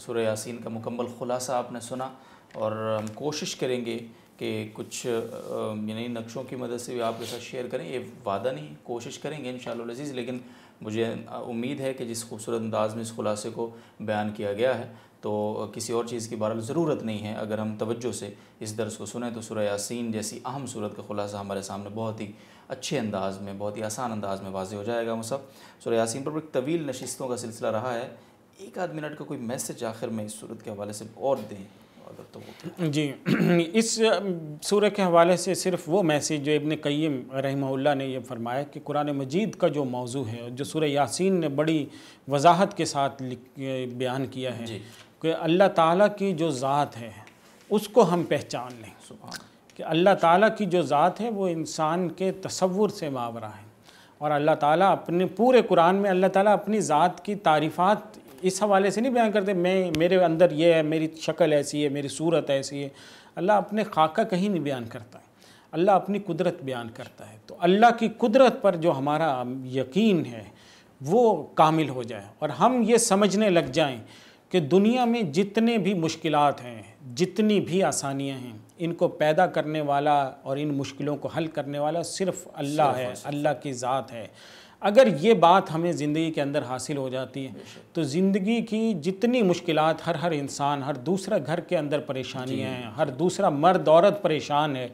سورہ یاسین کا مکمل خلاصہ آپ نے سنا اور ہم کوشش کریں گے کہ کچھ یعنی نقشوں کی مدد سے بھی آپ کے ساتھ شیئر کریں۔ یہ وعدہ نہیں، کوشش کریں گے انشاءاللہ العزیز لیکن مجھے امید ہے کہ جس خوبصورت انداز میں اس خلاصے کو بیان کیا گیا ہے تو کسی اور چیز کی بہرحال ضرورت نہیں ہے۔ اگر ہم توجہ سے اس درس کو سنیں تو سورہ یاسین جیسی اہم صورت کا خلاصہ ہمارے سامنے بہت ہی اچھے انداز میں، بہت ہی آسان انداز میں واضح ہو جائے گا۔ وہ سب سورہ یاسین پر ایک طویل نشستوں کا سلسلہ رہا ہے۔ ایک آدھ منٹ کا کوئی میسج آخر میں اس صورت کے حوالے سے اور دیں اگر تو جی اس سورہ کے حوالے سے صرف وہ میسیج جو ابن قیم رحمہ اللہ نے یہ فرمایا کہ قرآن مجید کا جو موضوع ہے جو سورہ یاسین نے بڑی وضاحت کے ساتھ بیان کیا ہے جی۔ کہ اللہ تعالیٰ کی جو ذات ہے اس کو ہم پہچان لیں۔ کہ اللہ تعالیٰ کی جو ذات ہے وہ انسان کے تصور سے ماورہ ہے۔ اور اللہ تعالیٰ اپنے پورے قرآن میں اللہ تعالیٰ اپنی ذات کی تعریفات اس حوالے سے نہیں بیان کرتے میں میرے اندر یہ ہے میری شکل ایسی ہے میری صورت ایسی ہے۔ اللہ اپنے خاکہ کہیں نہیں بیان کرتا ہے۔ اللہ اپنی قدرت بیان کرتا ہے۔ تو اللہ کی قدرت پر جو ہمارا یقین ہے وہ کامل ہو جائے۔ اور ہم یہ سمجھنے لگ جائیں کہ دنیا میں جتنے بھی مشکلات ہیں جتنی بھی آسانیاں ہیں ان کو پیدا کرنے والا اور ان مشکلوں کو حل کرنے والا صرف اللہ ہے۔ اللہ کی ذات ہے۔ اگر یہ بات ہمیں زندگی کے اندر حاصل ہو جاتی ہے تو زندگی کی جتنی مشکلات ہر ہر انسان ہر دوسرا گھر کے اندر پریشانیاں جی۔ ہیں ہر دوسرا مرد عورت پریشان ہے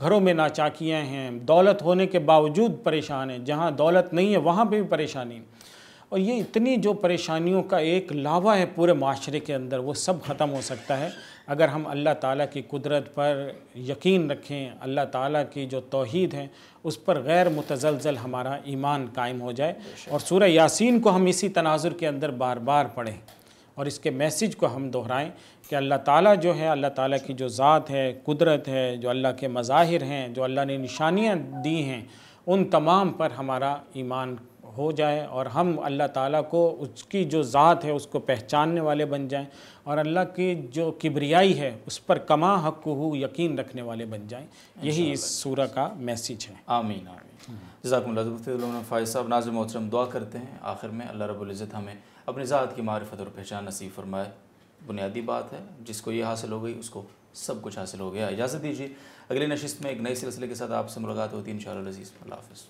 گھروں میں ناچاکیاں ہیں دولت ہونے کے باوجود پریشان ہیں جہاں دولت نہیں ہے وہاں پہ بھی پریشانی اور یہ اتنی جو پریشانیوں کا ایک لاوا ہے پورے معاشرے کے اندر، وہ سب ختم ہو سکتا ہے۔ اگر ہم اللہ تعالیٰ کی قدرت پر یقین رکھیں، اللہ تعالیٰ کی جو توحید ہے، اس پر غیر متزلزل ہمارا ایمان قائم ہو جائے۔ اور سورہ یاسین کو ہم اسی تناظر کے اندر بار بار پڑھیں اور اس کے میسیج کو ہم دہرائیں کہ اللہ تعالیٰ جو ہے، اللہ تعالیٰ کی جو ذات ہے، قدرت ہے، جو اللہ کے مظاہر ہیں، جو اللہ نے نشانیاں دی ہیں، ان تمام پر ہمارا ایمان ہو جائے اور ہم اللہ تعالیٰ کو اس کی جو ذات ہے اس کو پہچاننے والے بن جائیں اور اللہ کی جو کبریائی ہے اس پر کما حق ہو یقین رکھنے والے بن جائیں یہی اس سورہ کا میسیج ہے۔ آمین آمین۔ جزاکم اللہ فائز صاحب ناظم محترم دعا کرتے ہیں۔ آخر میں اللہ رب العزت ہمیں اپنی ذات کی معرفت اور پہچان نصیب فرمائے۔ بنیادی بات ہے جس کو یہ حاصل ہو گئی اس کو سب کچھ حاصل ہو گیا۔ اجازت دیجیے اگلی نشست میں ایک نئے سلسلے کے ساتھ آپ سے ملاقات ہوتی ہے۔ ان شاء اللہ عزیز اللہ حافظ۔